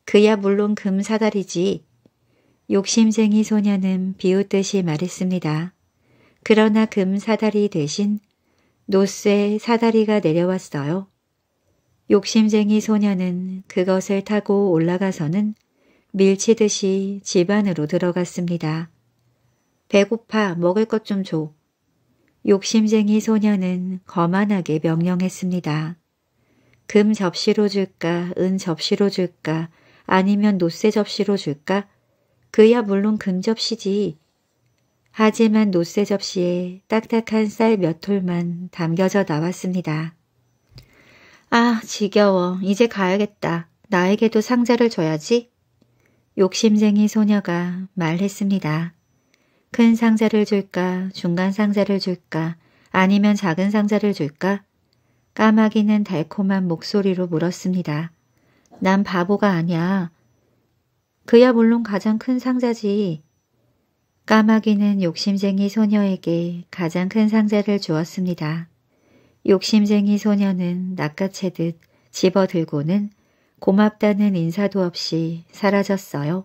그야 물론 금 사다리지. 욕심쟁이 소녀는 비웃듯이 말했습니다. 그러나 금 사다리 대신 노쇠 사다리가 내려왔어요. 욕심쟁이 소녀는 그것을 타고 올라가서는 밀치듯이 집 안으로 들어갔습니다. 배고파 먹을 것 좀 줘. 욕심쟁이 소녀는 거만하게 명령했습니다. 금 접시로 줄까 은 접시로 줄까 아니면 노쇠 접시로 줄까? 그야 물론 금 접시지. 하지만 노쇠 접시에 딱딱한 쌀 몇 톨만 담겨져 나왔습니다. 아 지겨워 이제 가야겠다. 나에게도 상자를 줘야지. 욕심쟁이 소녀가 말했습니다. 큰 상자를 줄까 중간 상자를 줄까 아니면 작은 상자를 줄까? 까마귀는 달콤한 목소리로 물었습니다. 난 바보가 아니야. 그야 물론 가장 큰 상자지. 까마귀는 욕심쟁이 소녀에게 가장 큰 상자를 주었습니다. 욕심쟁이 소녀는 낚아채듯 집어들고는 고맙다는 인사도 없이 사라졌어요.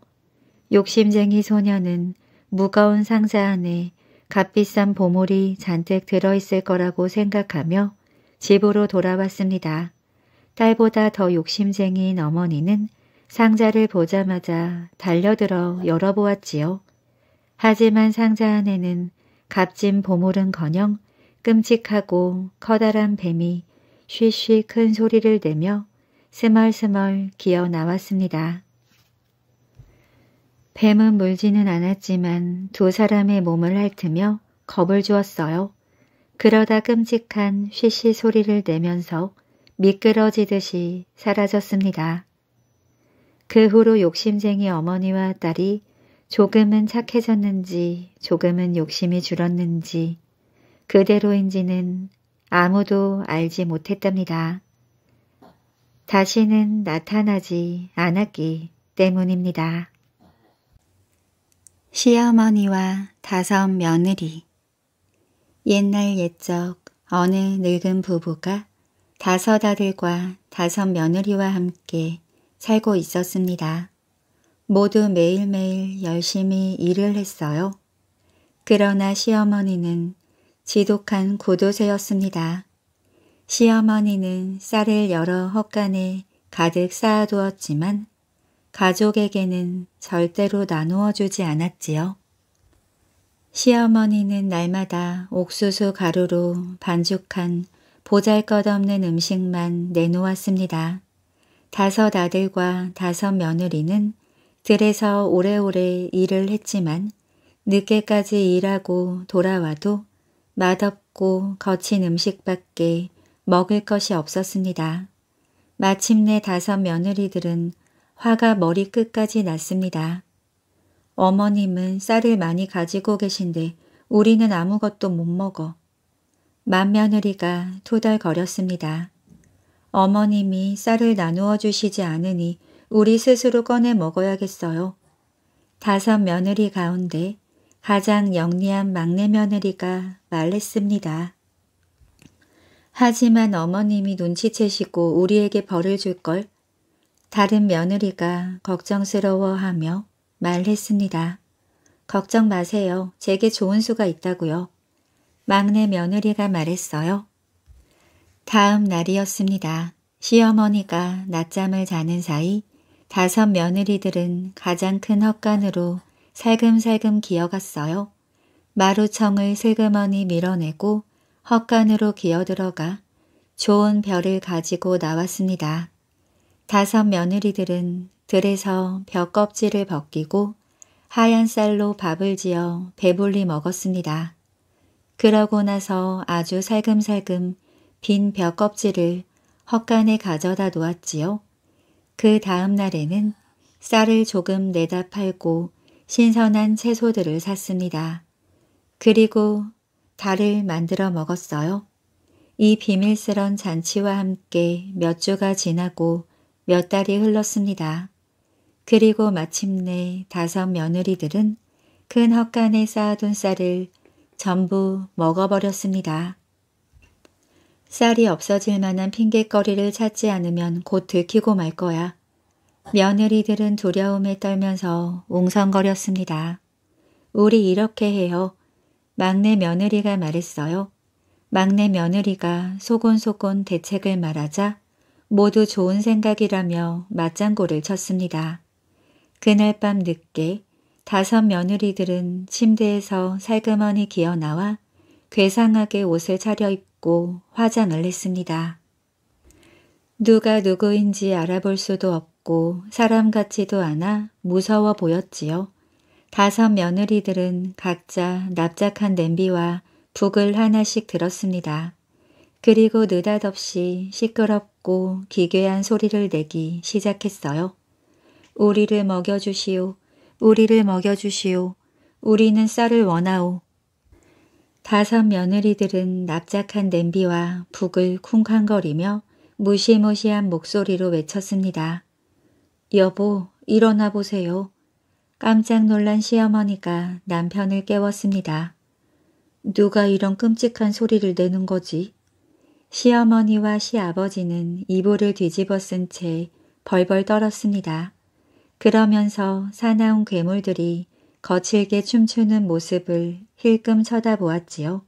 욕심쟁이 소녀는 무거운 상자 안에 값비싼 보물이 잔뜩 들어있을 거라고 생각하며 집으로 돌아왔습니다. 딸보다 더 욕심쟁이인 어머니는 상자를 보자마자 달려들어 열어보았지요. 하지만 상자 안에는 값진 보물은커녕 끔찍하고 커다란 뱀이 쉬쉬 큰 소리를 내며 스멀스멀 기어 나왔습니다. 뱀은 물지는 않았지만 두 사람의 몸을 핥으며 겁을 주었어요. 그러다 끔찍한 쉬쉬 소리를 내면서 미끄러지듯이 사라졌습니다. 그 후로 욕심쟁이 어머니와 딸이 조금은 착해졌는지 조금은 욕심이 줄었는지 그대로인지는 아무도 알지 못했답니다. 다시는 나타나지 않았기 때문입니다. 시어머니와 다섯 며느리 옛날 옛적 어느 늙은 부부가 다섯 아들과 다섯 며느리와 함께 살고 있었습니다. 모두 매일매일 열심히 일을 했어요. 그러나 시어머니는 지독한 고도세였습니다. 시어머니는 쌀을 여러 헛간에 가득 쌓아두었지만 가족에게는 절대로 나누어 주지 않았지요. 시어머니는 날마다 옥수수 가루로 반죽한 보잘것없는 음식만 내놓았습니다. 다섯 아들과 다섯 며느리는 들에서 오래오래 일을 했지만 늦게까지 일하고 돌아와도 맛없고 거친 음식밖에 먹을 것이 없었습니다. 마침내 다섯 며느리들은 화가 머리 끝까지 났습니다. 어머님은 쌀을 많이 가지고 계신데 우리는 아무것도 못 먹어. 맏며느리가 토달거렸습니다. 어머님이 쌀을 나누어 주시지 않으니 우리 스스로 꺼내 먹어야겠어요. 다섯 며느리 가운데 가장 영리한 막내 며느리가 말했습니다. 하지만 어머님이 눈치채시고 우리에게 벌을 줄 걸 다른 며느리가 걱정스러워하며 말했습니다. 걱정 마세요. 제게 좋은 수가 있다고요. 막내 며느리가 말했어요. 다음 날이었습니다. 시어머니가 낮잠을 자는 사이 다섯 며느리들은 가장 큰 헛간으로 살금살금 기어갔어요. 마루청을 슬그머니 밀어내고 헛간으로 기어들어가 좋은 별을 가지고 나왔습니다. 다섯 며느리들은 들에서 벼 껍질을 벗기고 하얀 쌀로 밥을 지어 배불리 먹었습니다. 그러고 나서 아주 살금살금 빈 벼 껍질을 헛간에 가져다 놓았지요. 그 다음 날에는 쌀을 조금 내다 팔고 신선한 채소들을 샀습니다. 그리고 달을 만들어 먹었어요. 이 비밀스런 잔치와 함께 몇 주가 지나고 몇 달이 흘렀습니다. 그리고 마침내 다섯 며느리들은 큰 헛간에 쌓아둔 쌀을 전부 먹어버렸습니다. 쌀이 없어질 만한 핑계거리를 찾지 않으면 곧 들키고 말 거야. 며느리들은 두려움에 떨면서 웅성거렸습니다. 우리 이렇게 해요. 막내 며느리가 말했어요. 막내 며느리가 소곤소곤 대책을 말하자 모두 좋은 생각이라며 맞장구를 쳤습니다. 그날 밤 늦게 다섯 며느리들은 침대에서 살그머니 기어나와 괴상하게 옷을 차려입고 화장을 했습니다. 누가 누구인지 알아볼 수도 없고 사람 같지도 않아 무서워 보였지요. 다섯 며느리들은 각자 납작한 냄비와 북을 하나씩 들었습니다. 그리고 느닷없이 시끄럽고 기괴한 소리를 내기 시작했어요. 우리를 먹여주시오. 우리를 먹여주시오. 우리는 쌀을 원하오. 다섯 며느리들은 납작한 냄비와 북을 쿵쾅거리며 무시무시한 목소리로 외쳤습니다. 여보, 일어나 보세요. 깜짝 놀란 시어머니가 남편을 깨웠습니다. 누가 이런 끔찍한 소리를 내는 거지? 시어머니와 시아버지는 이불을 뒤집어 쓴 채 벌벌 떨었습니다. 그러면서 사나운 괴물들이 거칠게 춤추는 모습을 힐끔 쳐다보았지요.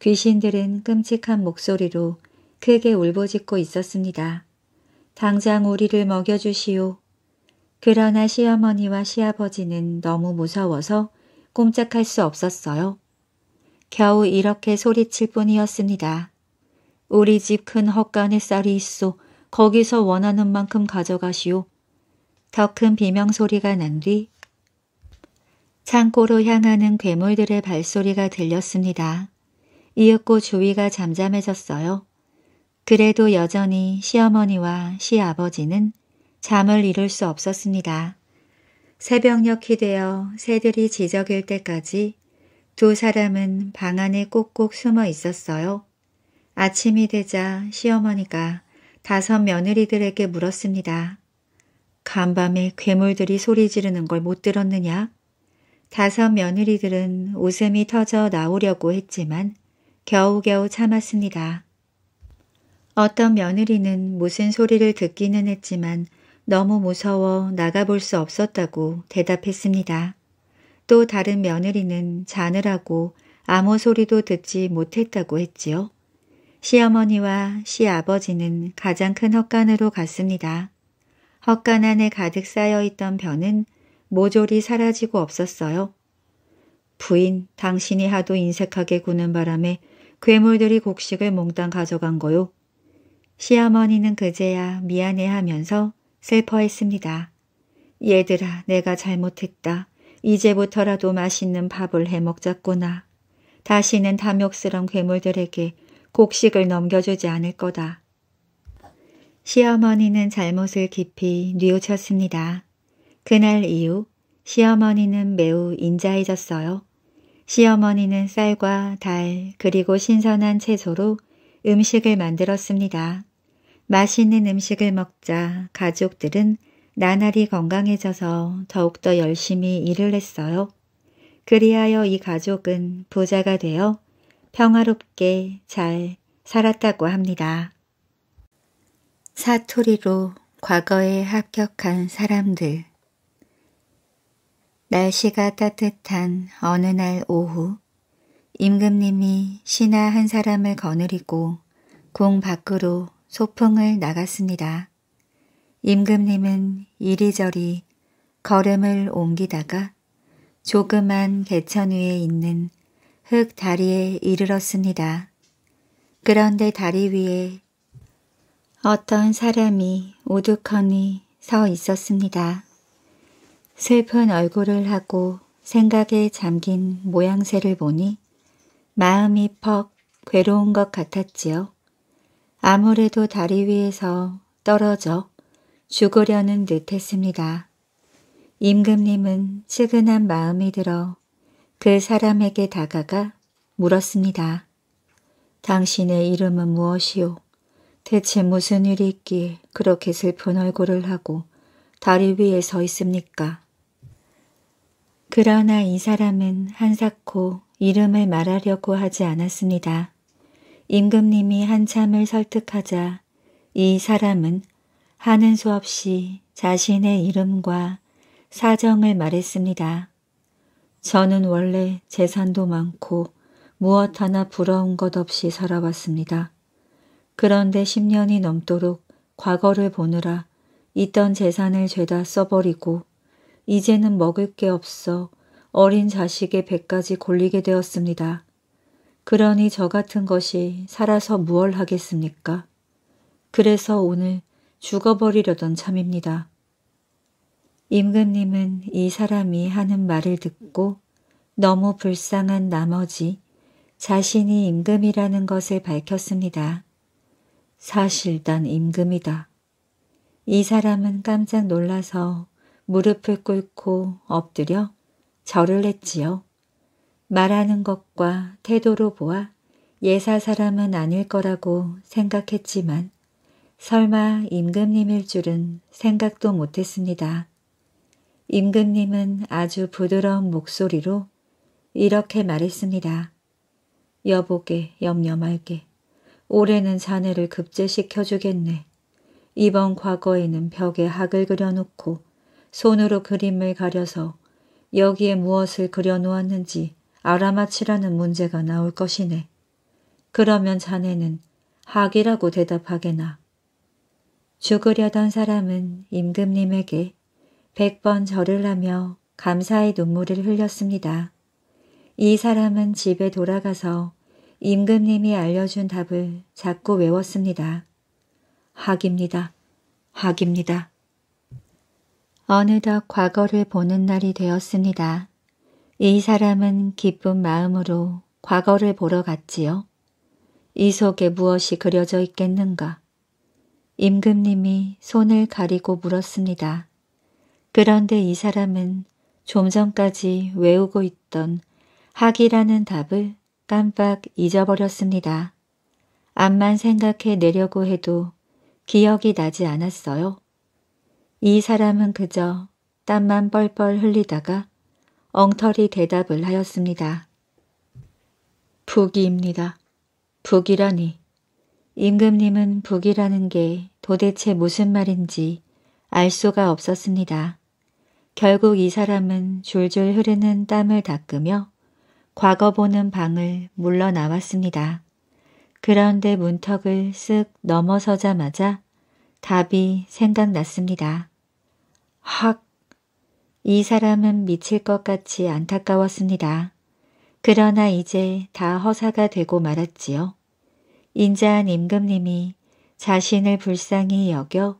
귀신들은 끔찍한 목소리로 크게 울부짖고 있었습니다. 당장 우리를 먹여주시오. 그러나 시어머니와 시아버지는 너무 무서워서 꼼짝할 수 없었어요. 겨우 이렇게 소리칠 뿐이었습니다. 우리 집 큰 헛간에 쌀이 있어 거기서 원하는 만큼 가져가시오. 더 큰 비명소리가 난 뒤 창고로 향하는 괴물들의 발소리가 들렸습니다. 이윽고 주위가 잠잠해졌어요. 그래도 여전히 시어머니와 시아버지는 잠을 이룰 수 없었습니다. 새벽녘이 되어 새들이 지저길 때까지 두 사람은 방 안에 꼭꼭 숨어 있었어요. 아침이 되자 시어머니가 다섯 며느리들에게 물었습니다. 간밤에 괴물들이 소리 지르는 걸 못 들었느냐? 다섯 며느리들은 웃음이 터져 나오려고 했지만 겨우겨우 참았습니다. 어떤 며느리는 무슨 소리를 듣기는 했지만 너무 무서워 나가볼 수 없었다고 대답했습니다. 또 다른 며느리는 자느라고 아무 소리도 듣지 못했다고 했지요. 시어머니와 시아버지는 가장 큰 헛간으로 갔습니다. 헛간 안에 가득 쌓여있던 변은 모조리 사라지고 없었어요. 부인, 당신이 하도 인색하게 구는 바람에 괴물들이 곡식을 몽땅 가져간 거요. 시어머니는 그제야 미안해하면서 슬퍼했습니다. 얘들아 내가 잘못했다. 이제부터라도 맛있는 밥을 해먹자꾸나. 다시는 탐욕스런 괴물들에게 곡식을 넘겨주지 않을 거다. 시어머니는 잘못을 깊이 뉘우쳤습니다. 그날 이후 시어머니는 매우 인자해졌어요. 시어머니는 쌀과 달 그리고 신선한 채소로 음식을 만들었습니다. 맛있는 음식을 먹자 가족들은 나날이 건강해져서 더욱더 열심히 일을 했어요. 그리하여 이 가족은 부자가 되어 평화롭게 잘 살았다고 합니다. 사투리로 과거에 합격한 사람들 날씨가 따뜻한 어느 날 오후 임금님이 신하 한 사람을 거느리고 궁 밖으로 소풍을 나갔습니다. 임금님은 이리저리 걸음을 옮기다가 조그만 개천 위에 있는 흙 다리에 이르렀습니다. 그런데 다리 위에 어떤 사람이 우두커니 서 있었습니다. 슬픈 얼굴을 하고 생각에 잠긴 모양새를 보니 마음이 퍽 괴로운 것 같았지요. 아무래도 다리 위에서 떨어져 죽으려는 듯 했습니다. 임금님은 측은한 마음이 들어 그 사람에게 다가가 물었습니다. 당신의 이름은 무엇이오? 대체 무슨 일이 있기에 그렇게 슬픈 얼굴을 하고 다리 위에 서 있습니까? 그러나 이 사람은 한사코 이름을 말하려고 하지 않았습니다. 임금님이 한참을 설득하자 이 사람은 하는 수 없이 자신의 이름과 사정을 말했습니다. 저는 원래 재산도 많고 무엇 하나 부러운 것 없이 살아왔습니다. 그런데 10년이 넘도록 과거를 보느라 있던 재산을 죄다 써버리고 이제는 먹을 게 없어 어린 자식의 배까지 골리게 되었습니다. 그러니 저 같은 것이 살아서 무얼 하겠습니까? 그래서 오늘 죽어버리려던 참입니다. 임금님은 이 사람이 하는 말을 듣고 너무 불쌍한 나머지 자신이 임금이라는 것을 밝혔습니다. 사실 난 임금이다. 이 사람은 깜짝 놀라서 무릎을 꿇고 엎드려 절을 했지요. 말하는 것과 태도로 보아 예사 사람은 아닐 거라고 생각했지만 설마 임금님일 줄은 생각도 못했습니다. 임금님은 아주 부드러운 목소리로 이렇게 말했습니다. 여보게 염려 말게. 올해는 자네를 급제시켜주겠네. 이번 과거에는 벽에 학을 그려놓고 손으로 그림을 가려서 여기에 무엇을 그려놓았는지 알아맞히라는 문제가 나올 것이네. 그러면 자네는 학이라고 대답하게나. 죽으려던 사람은 임금님에게 백번 절을 하며 감사의 눈물을 흘렸습니다. 이 사람은 집에 돌아가서 임금님이 알려준 답을 자꾸 외웠습니다. 학입니다. 학입니다. 어느덧 과거를 보는 날이 되었습니다. 이 사람은 기쁜 마음으로 과거를 보러 갔지요. 이 속에 무엇이 그려져 있겠는가? 임금님이 손을 가리고 물었습니다. 그런데 이 사람은 좀 전까지 외우고 있던 학이라는 답을 깜빡 잊어버렸습니다. 암만 생각해 내려고 해도 기억이 나지 않았어요. 이 사람은 그저 땀만 뻘뻘 흘리다가 엉터리 대답을 하였습니다. 북이입니다. 북이라니. 임금님은 북이라는 게 도대체 무슨 말인지 알 수가 없었습니다. 결국 이 사람은 줄줄 흐르는 땀을 닦으며 과거 보는 방을 물러나왔습니다. 그런데 문턱을 쓱 넘어서자마자 답이 생각났습니다. 학! 이 사람은 미칠 것 같이 안타까웠습니다. 그러나 이제 다 허사가 되고 말았지요. 인자한 임금님이 자신을 불쌍히 여겨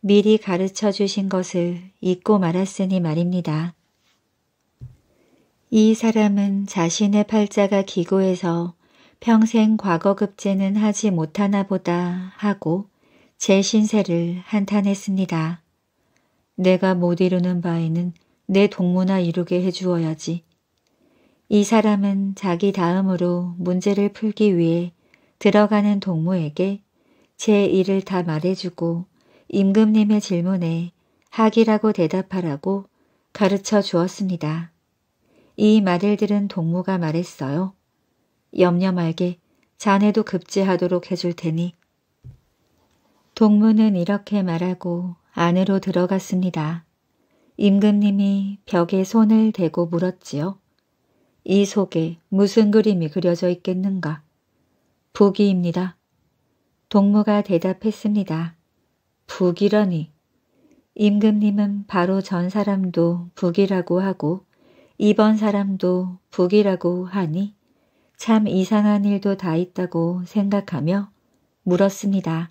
미리 가르쳐 주신 것을 잊고 말았으니 말입니다. 이 사람은 자신의 팔자가 기고해서 평생 과거 급제는 하지 못하나 보다 하고 제 신세를 한탄했습니다. 내가 못 이루는 바에는 내 동무나 이루게 해주어야지. 이 사람은 자기 다음으로 문제를 풀기 위해 들어가는 동무에게 제 일을 다 말해주고 임금님의 질문에 학이라고 대답하라고 가르쳐 주었습니다. 이 말을 들은 동무가 말했어요. 염려 말게 자네도 급제하도록 해줄 테니. 동무는 이렇게 말하고 안으로 들어갔습니다. 임금님이 벽에 손을 대고 물었지요. 이 속에 무슨 그림이 그려져 있겠는가? 북이입니다. 동무가 대답했습니다. 북이라니. 임금님은 바로 전 사람도 북이라고 하고 이번 사람도 북이라고 하니 참 이상한 일도 다 있다고 생각하며 물었습니다.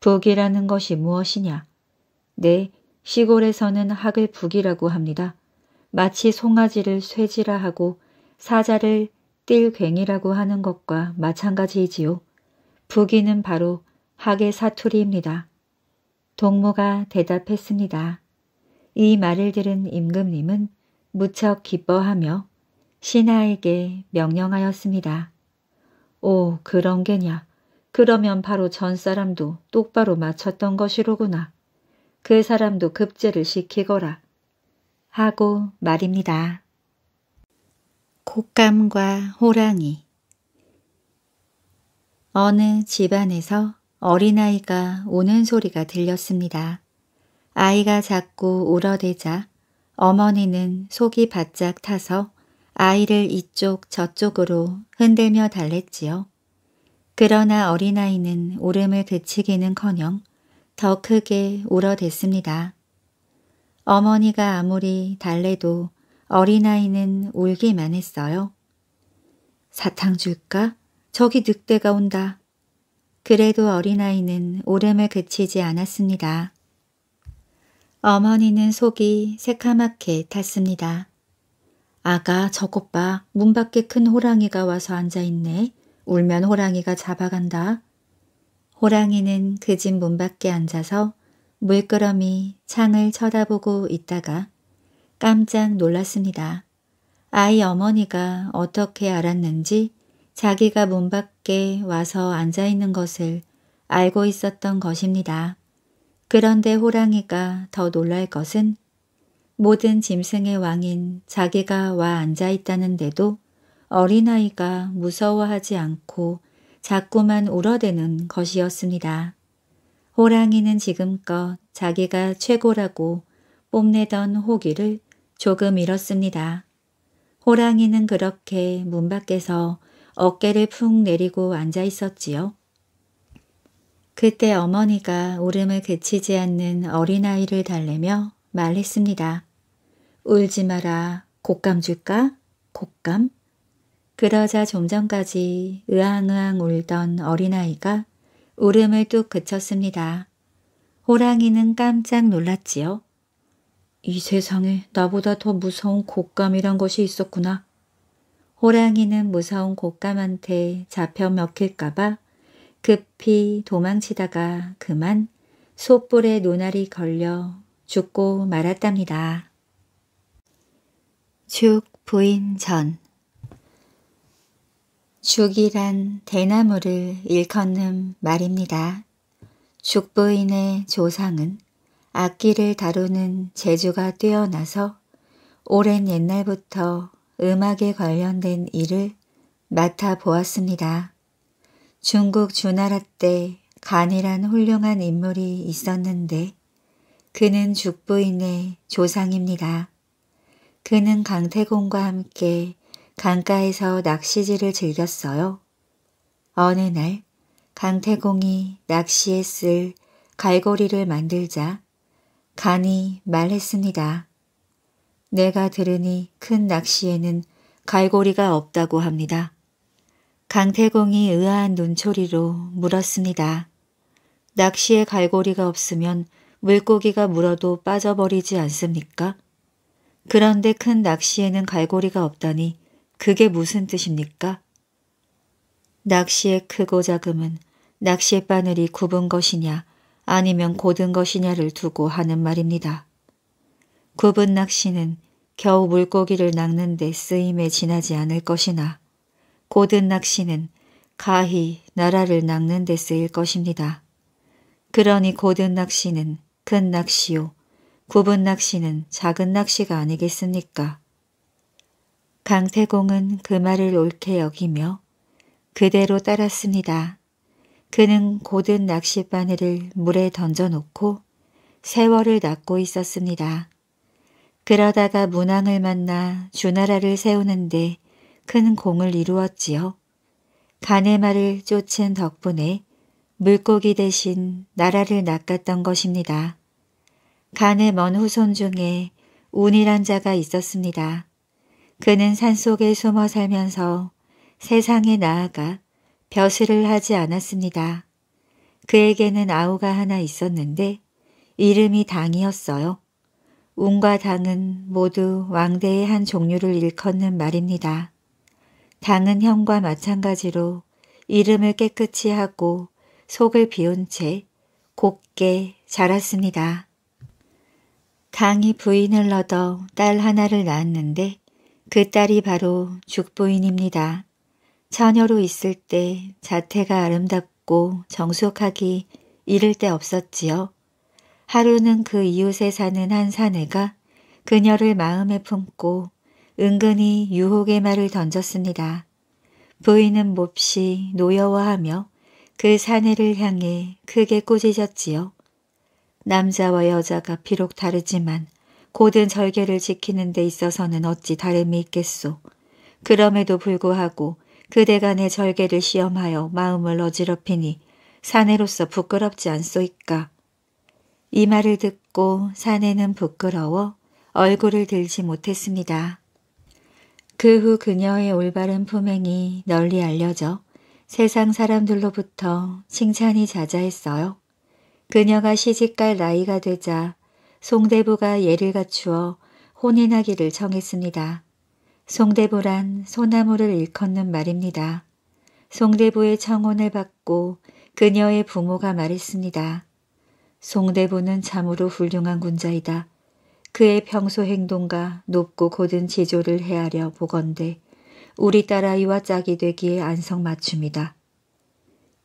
북이라는 것이 무엇이냐? 네, 시골에서는 학을 북이라고 합니다. 마치 송아지를 쇠지라 하고 사자를 띨괭이라고 하는 것과 마찬가지이지요. 북이는 바로 학의 사투리입니다. 동무가 대답했습니다. 이 말을 들은 임금님은 무척 기뻐하며 신하에게 명령하였습니다. 오, 그런 게냐. 그러면 바로 전 사람도 똑바로 맞췄던 것이로구나. 그 사람도 급제를 시키거라. 하고 말입니다. 콧감과 호랑이 어느 집안에서 어린아이가 우는 소리가 들렸습니다. 아이가 자꾸 울어대자 어머니는 속이 바짝 타서 아이를 이쪽 저쪽으로 흔들며 달랬지요. 그러나 어린아이는 울음을 그치기는커녕 더 크게 울어댔습니다. 어머니가 아무리 달래도 어린아이는 울기만 했어요. 사탕 줄까? 저기 늑대가 온다. 그래도 어린아이는 울음을 그치지 않았습니다. 어머니는 속이 새카맣게 탔습니다. 아가 저것 봐. 문 밖에 큰 호랑이가 와서 앉아있네. 울면 호랑이가 잡아간다. 호랑이는 그 집 문 밖에 앉아서 물끄러미 창을 쳐다보고 있다가 깜짝 놀랐습니다. 아이 어머니가 어떻게 알았는지 자기가 문 밖 에 와서 앉아있는 것을 알고 있었던 것입니다. 그런데 호랑이가 더 놀랄 것은 모든 짐승의 왕인 자기가 와 앉아 있다는데도 어린아이가 무서워하지 않고 자꾸만 울어대는 것이었습니다. 호랑이는 지금껏 자기가 최고라고 뽐내던 호기를 조금 잃었습니다. 호랑이는 그렇게 문 밖에서 어깨를 푹 내리고 앉아 있었지요. 그때 어머니가 울음을 그치지 않는 어린아이를 달래며 말했습니다. 울지 마라. 곶감 줄까? 곶감? 그러자 좀 전까지 으앙으앙 울던 어린아이가 울음을 뚝 그쳤습니다. 호랑이는 깜짝 놀랐지요. 이 세상에 나보다 더 무서운 곶감이란 것이 있었구나. 호랑이는 무서운 곶감한테 잡혀 먹힐까봐 급히 도망치다가 그만 솥불에 눈알이 걸려 죽고 말았답니다. 죽 부인 전 죽이란 대나무를 일컫는 말입니다. 죽부인의 조상은 악기를 다루는 재주가 뛰어나서 오랜 옛날부터 음악에 관련된 일을 맡아보았습니다. 중국 주나라 때 간이란 훌륭한 인물이 있었는데 그는 죽부인의 조상입니다. 그는 강태공과 함께 강가에서 낚시질을 즐겼어요. 어느 날 강태공이 낚시에 쓸 갈고리를 만들자 간이 말했습니다. 내가 들으니 큰 낚시에는 갈고리가 없다고 합니다. 강태공이 의아한 눈초리로 물었습니다. 낚시에 갈고리가 없으면 물고기가 물어도 빠져버리지 않습니까? 그런데 큰 낚시에는 갈고리가 없다니 그게 무슨 뜻입니까? 낚시의 크고 작음은 낚시의 바늘이 굽은 것이냐 아니면 고든 것이냐를 두고 하는 말입니다. 굽은 낚시는 겨우 물고기를 낚는 데 쓰임에 지나지 않을 것이나 고든 낚시는 가히 나라를 낚는 데 쓰일 것입니다. 그러니 고든 낚시는 큰 낚시요. 굽은 낚시는 작은 낚시가 아니겠습니까? 강태공은 그 말을 옳게 여기며 그대로 따랐습니다. 그는 고든 낚싯바늘을 물에 던져놓고 세월을 낚고 있었습니다. 그러다가 문왕을 만나 주나라를 세우는데 큰 공을 이루었지요. 말을 쫓은 덕분에 물고기 대신 나라를 낚았던 것입니다. 간의 먼 후손 중에 운이란 자가 있었습니다. 그는 산속에 숨어 살면서 세상에 나아가 벼슬을 하지 않았습니다. 그에게는 아우가 하나 있었는데 이름이 당이었어요. 운과 당은 모두 왕대의 한 종류를 일컫는 말입니다. 당은 형과 마찬가지로 이름을 깨끗이 하고 속을 비운 채 곱게 자랐습니다. 당이 부인을 얻어 딸 하나를 낳았는데 그 딸이 바로 죽부인입니다. 처녀로 있을 때 자태가 아름답고 정숙하기 이를 데 없었지요. 하루는 그 이웃에 사는 한 사내가 그녀를 마음에 품고 은근히 유혹의 말을 던졌습니다. 부인은 몹시 노여워하며 그 사내를 향해 크게 꾸짖었지요. 남자와 여자가 비록 다르지만 고든 절개를 지키는 데 있어서는 어찌 다름이 있겠소. 그럼에도 불구하고 그대가 내 절개를 시험하여 마음을 어지럽히니 사내로서 부끄럽지 않소이까. 이 말을 듣고 사내는 부끄러워 얼굴을 들지 못했습니다. 그 후 그녀의 올바른 품행이 널리 알려져 세상 사람들로부터 칭찬이 자자했어요. 그녀가 시집갈 나이가 되자 송대부가 예를 갖추어 혼인하기를 정했습니다. 송대부란 소나무를 일컫는 말입니다. 송대부의 청혼을 받고 그녀의 부모가 말했습니다. 송대부는 참으로 훌륭한 군자이다. 그의 평소 행동과 높고 고든 지조를 헤아려 보건대 우리 딸아이와 짝이 되기에 안성맞춤이다.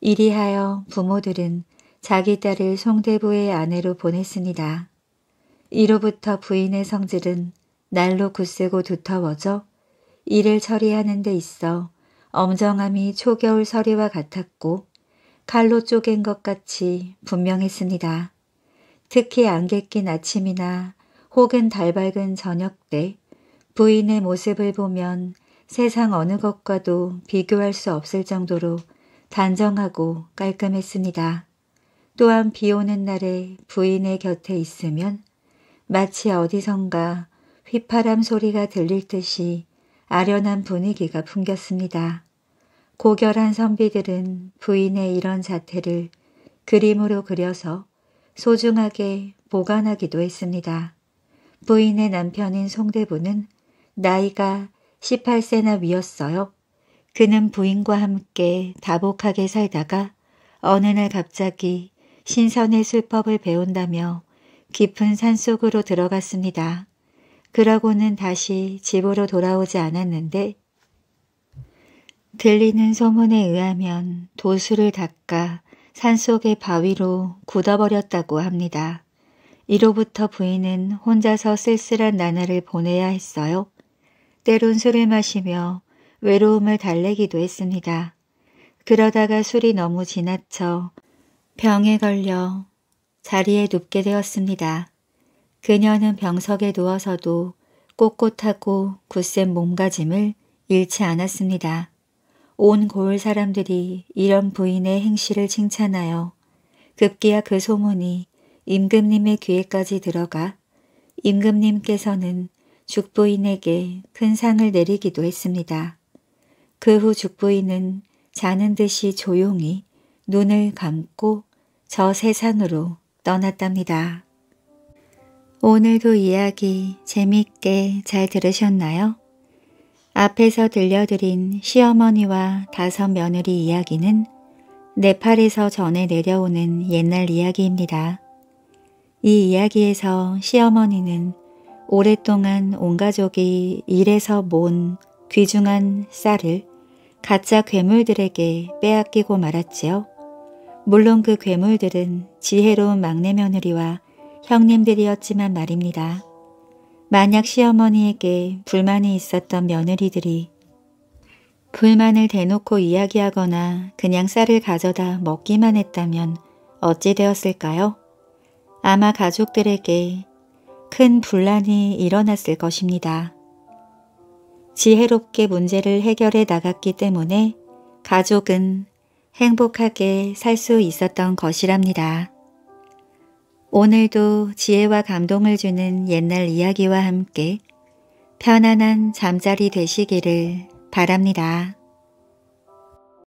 이리하여 부모들은 자기 딸을 송대부의 아내로 보냈습니다. 이로부터 부인의 성질은 날로 굳세고 두터워져 일을 처리하는 데 있어 엄정함이 초겨울 서리와 같았고 칼로 쪼갠 것 같이 분명했습니다. 특히 안개 낀 아침이나 혹은 달 밝은 저녁 때 부인의 모습을 보면 세상 어느 것과도 비교할 수 없을 정도로 단정하고 깔끔했습니다. 또한 비 오는 날에 부인의 곁에 있으면 마치 어디선가 휘파람 소리가 들릴 듯이 아련한 분위기가 풍겼습니다. 고결한 선비들은 부인의 이런 자태를 그림으로 그려서 소중하게 보관하기도 했습니다. 부인의 남편인 송대부는 나이가 18세나 위였어요. 그는 부인과 함께 다복하게 살다가 어느 날 갑자기 신선의 술법을 배운다며 깊은 산속으로 들어갔습니다. 그러고는 다시 집으로 돌아오지 않았는데 들리는 소문에 의하면 도수를 닦아 산속의 바위로 굳어버렸다고 합니다. 이로부터 부인은 혼자서 쓸쓸한 나날을 보내야 했어요. 때론 술을 마시며 외로움을 달래기도 했습니다. 그러다가 술이 너무 지나쳐 병에 걸려 자리에 눕게 되었습니다. 그녀는 병석에 누워서도 꼿꼿하고 굳센 몸가짐을 잃지 않았습니다. 온 고을 사람들이 이런 부인의 행실을 칭찬하여 급기야 그 소문이 임금님의 귀에까지 들어가 임금님께서는 죽부인에게 큰 상을 내리기도 했습니다. 그 후 죽부인은 자는 듯이 조용히 눈을 감고 저 세상으로 떠났답니다. 오늘도 이야기 재밌게 잘 들으셨나요? 앞에서 들려드린 시어머니와 다섯 며느리 이야기는 네팔에서 전해 내려오는 옛날 이야기입니다. 이 이야기에서 시어머니는 오랫동안 온 가족이 일해서 모은 귀중한 쌀을 가짜 괴물들에게 빼앗기고 말았지요. 물론 그 괴물들은 지혜로운 막내 며느리와 형님들이었지만 말입니다. 만약 시어머니에게 불만이 있었던 며느리들이 불만을 대놓고 이야기하거나 그냥 쌀을 가져다 먹기만 했다면 어찌 되었을까요? 아마 가족들에게 큰 분란이 일어났을 것입니다. 지혜롭게 문제를 해결해 나갔기 때문에 가족은 행복하게 살 수 있었던 것이랍니다. 오늘도 지혜와 감동을 주는 옛날 이야기와 함께 편안한 잠자리 되시기를 바랍니다.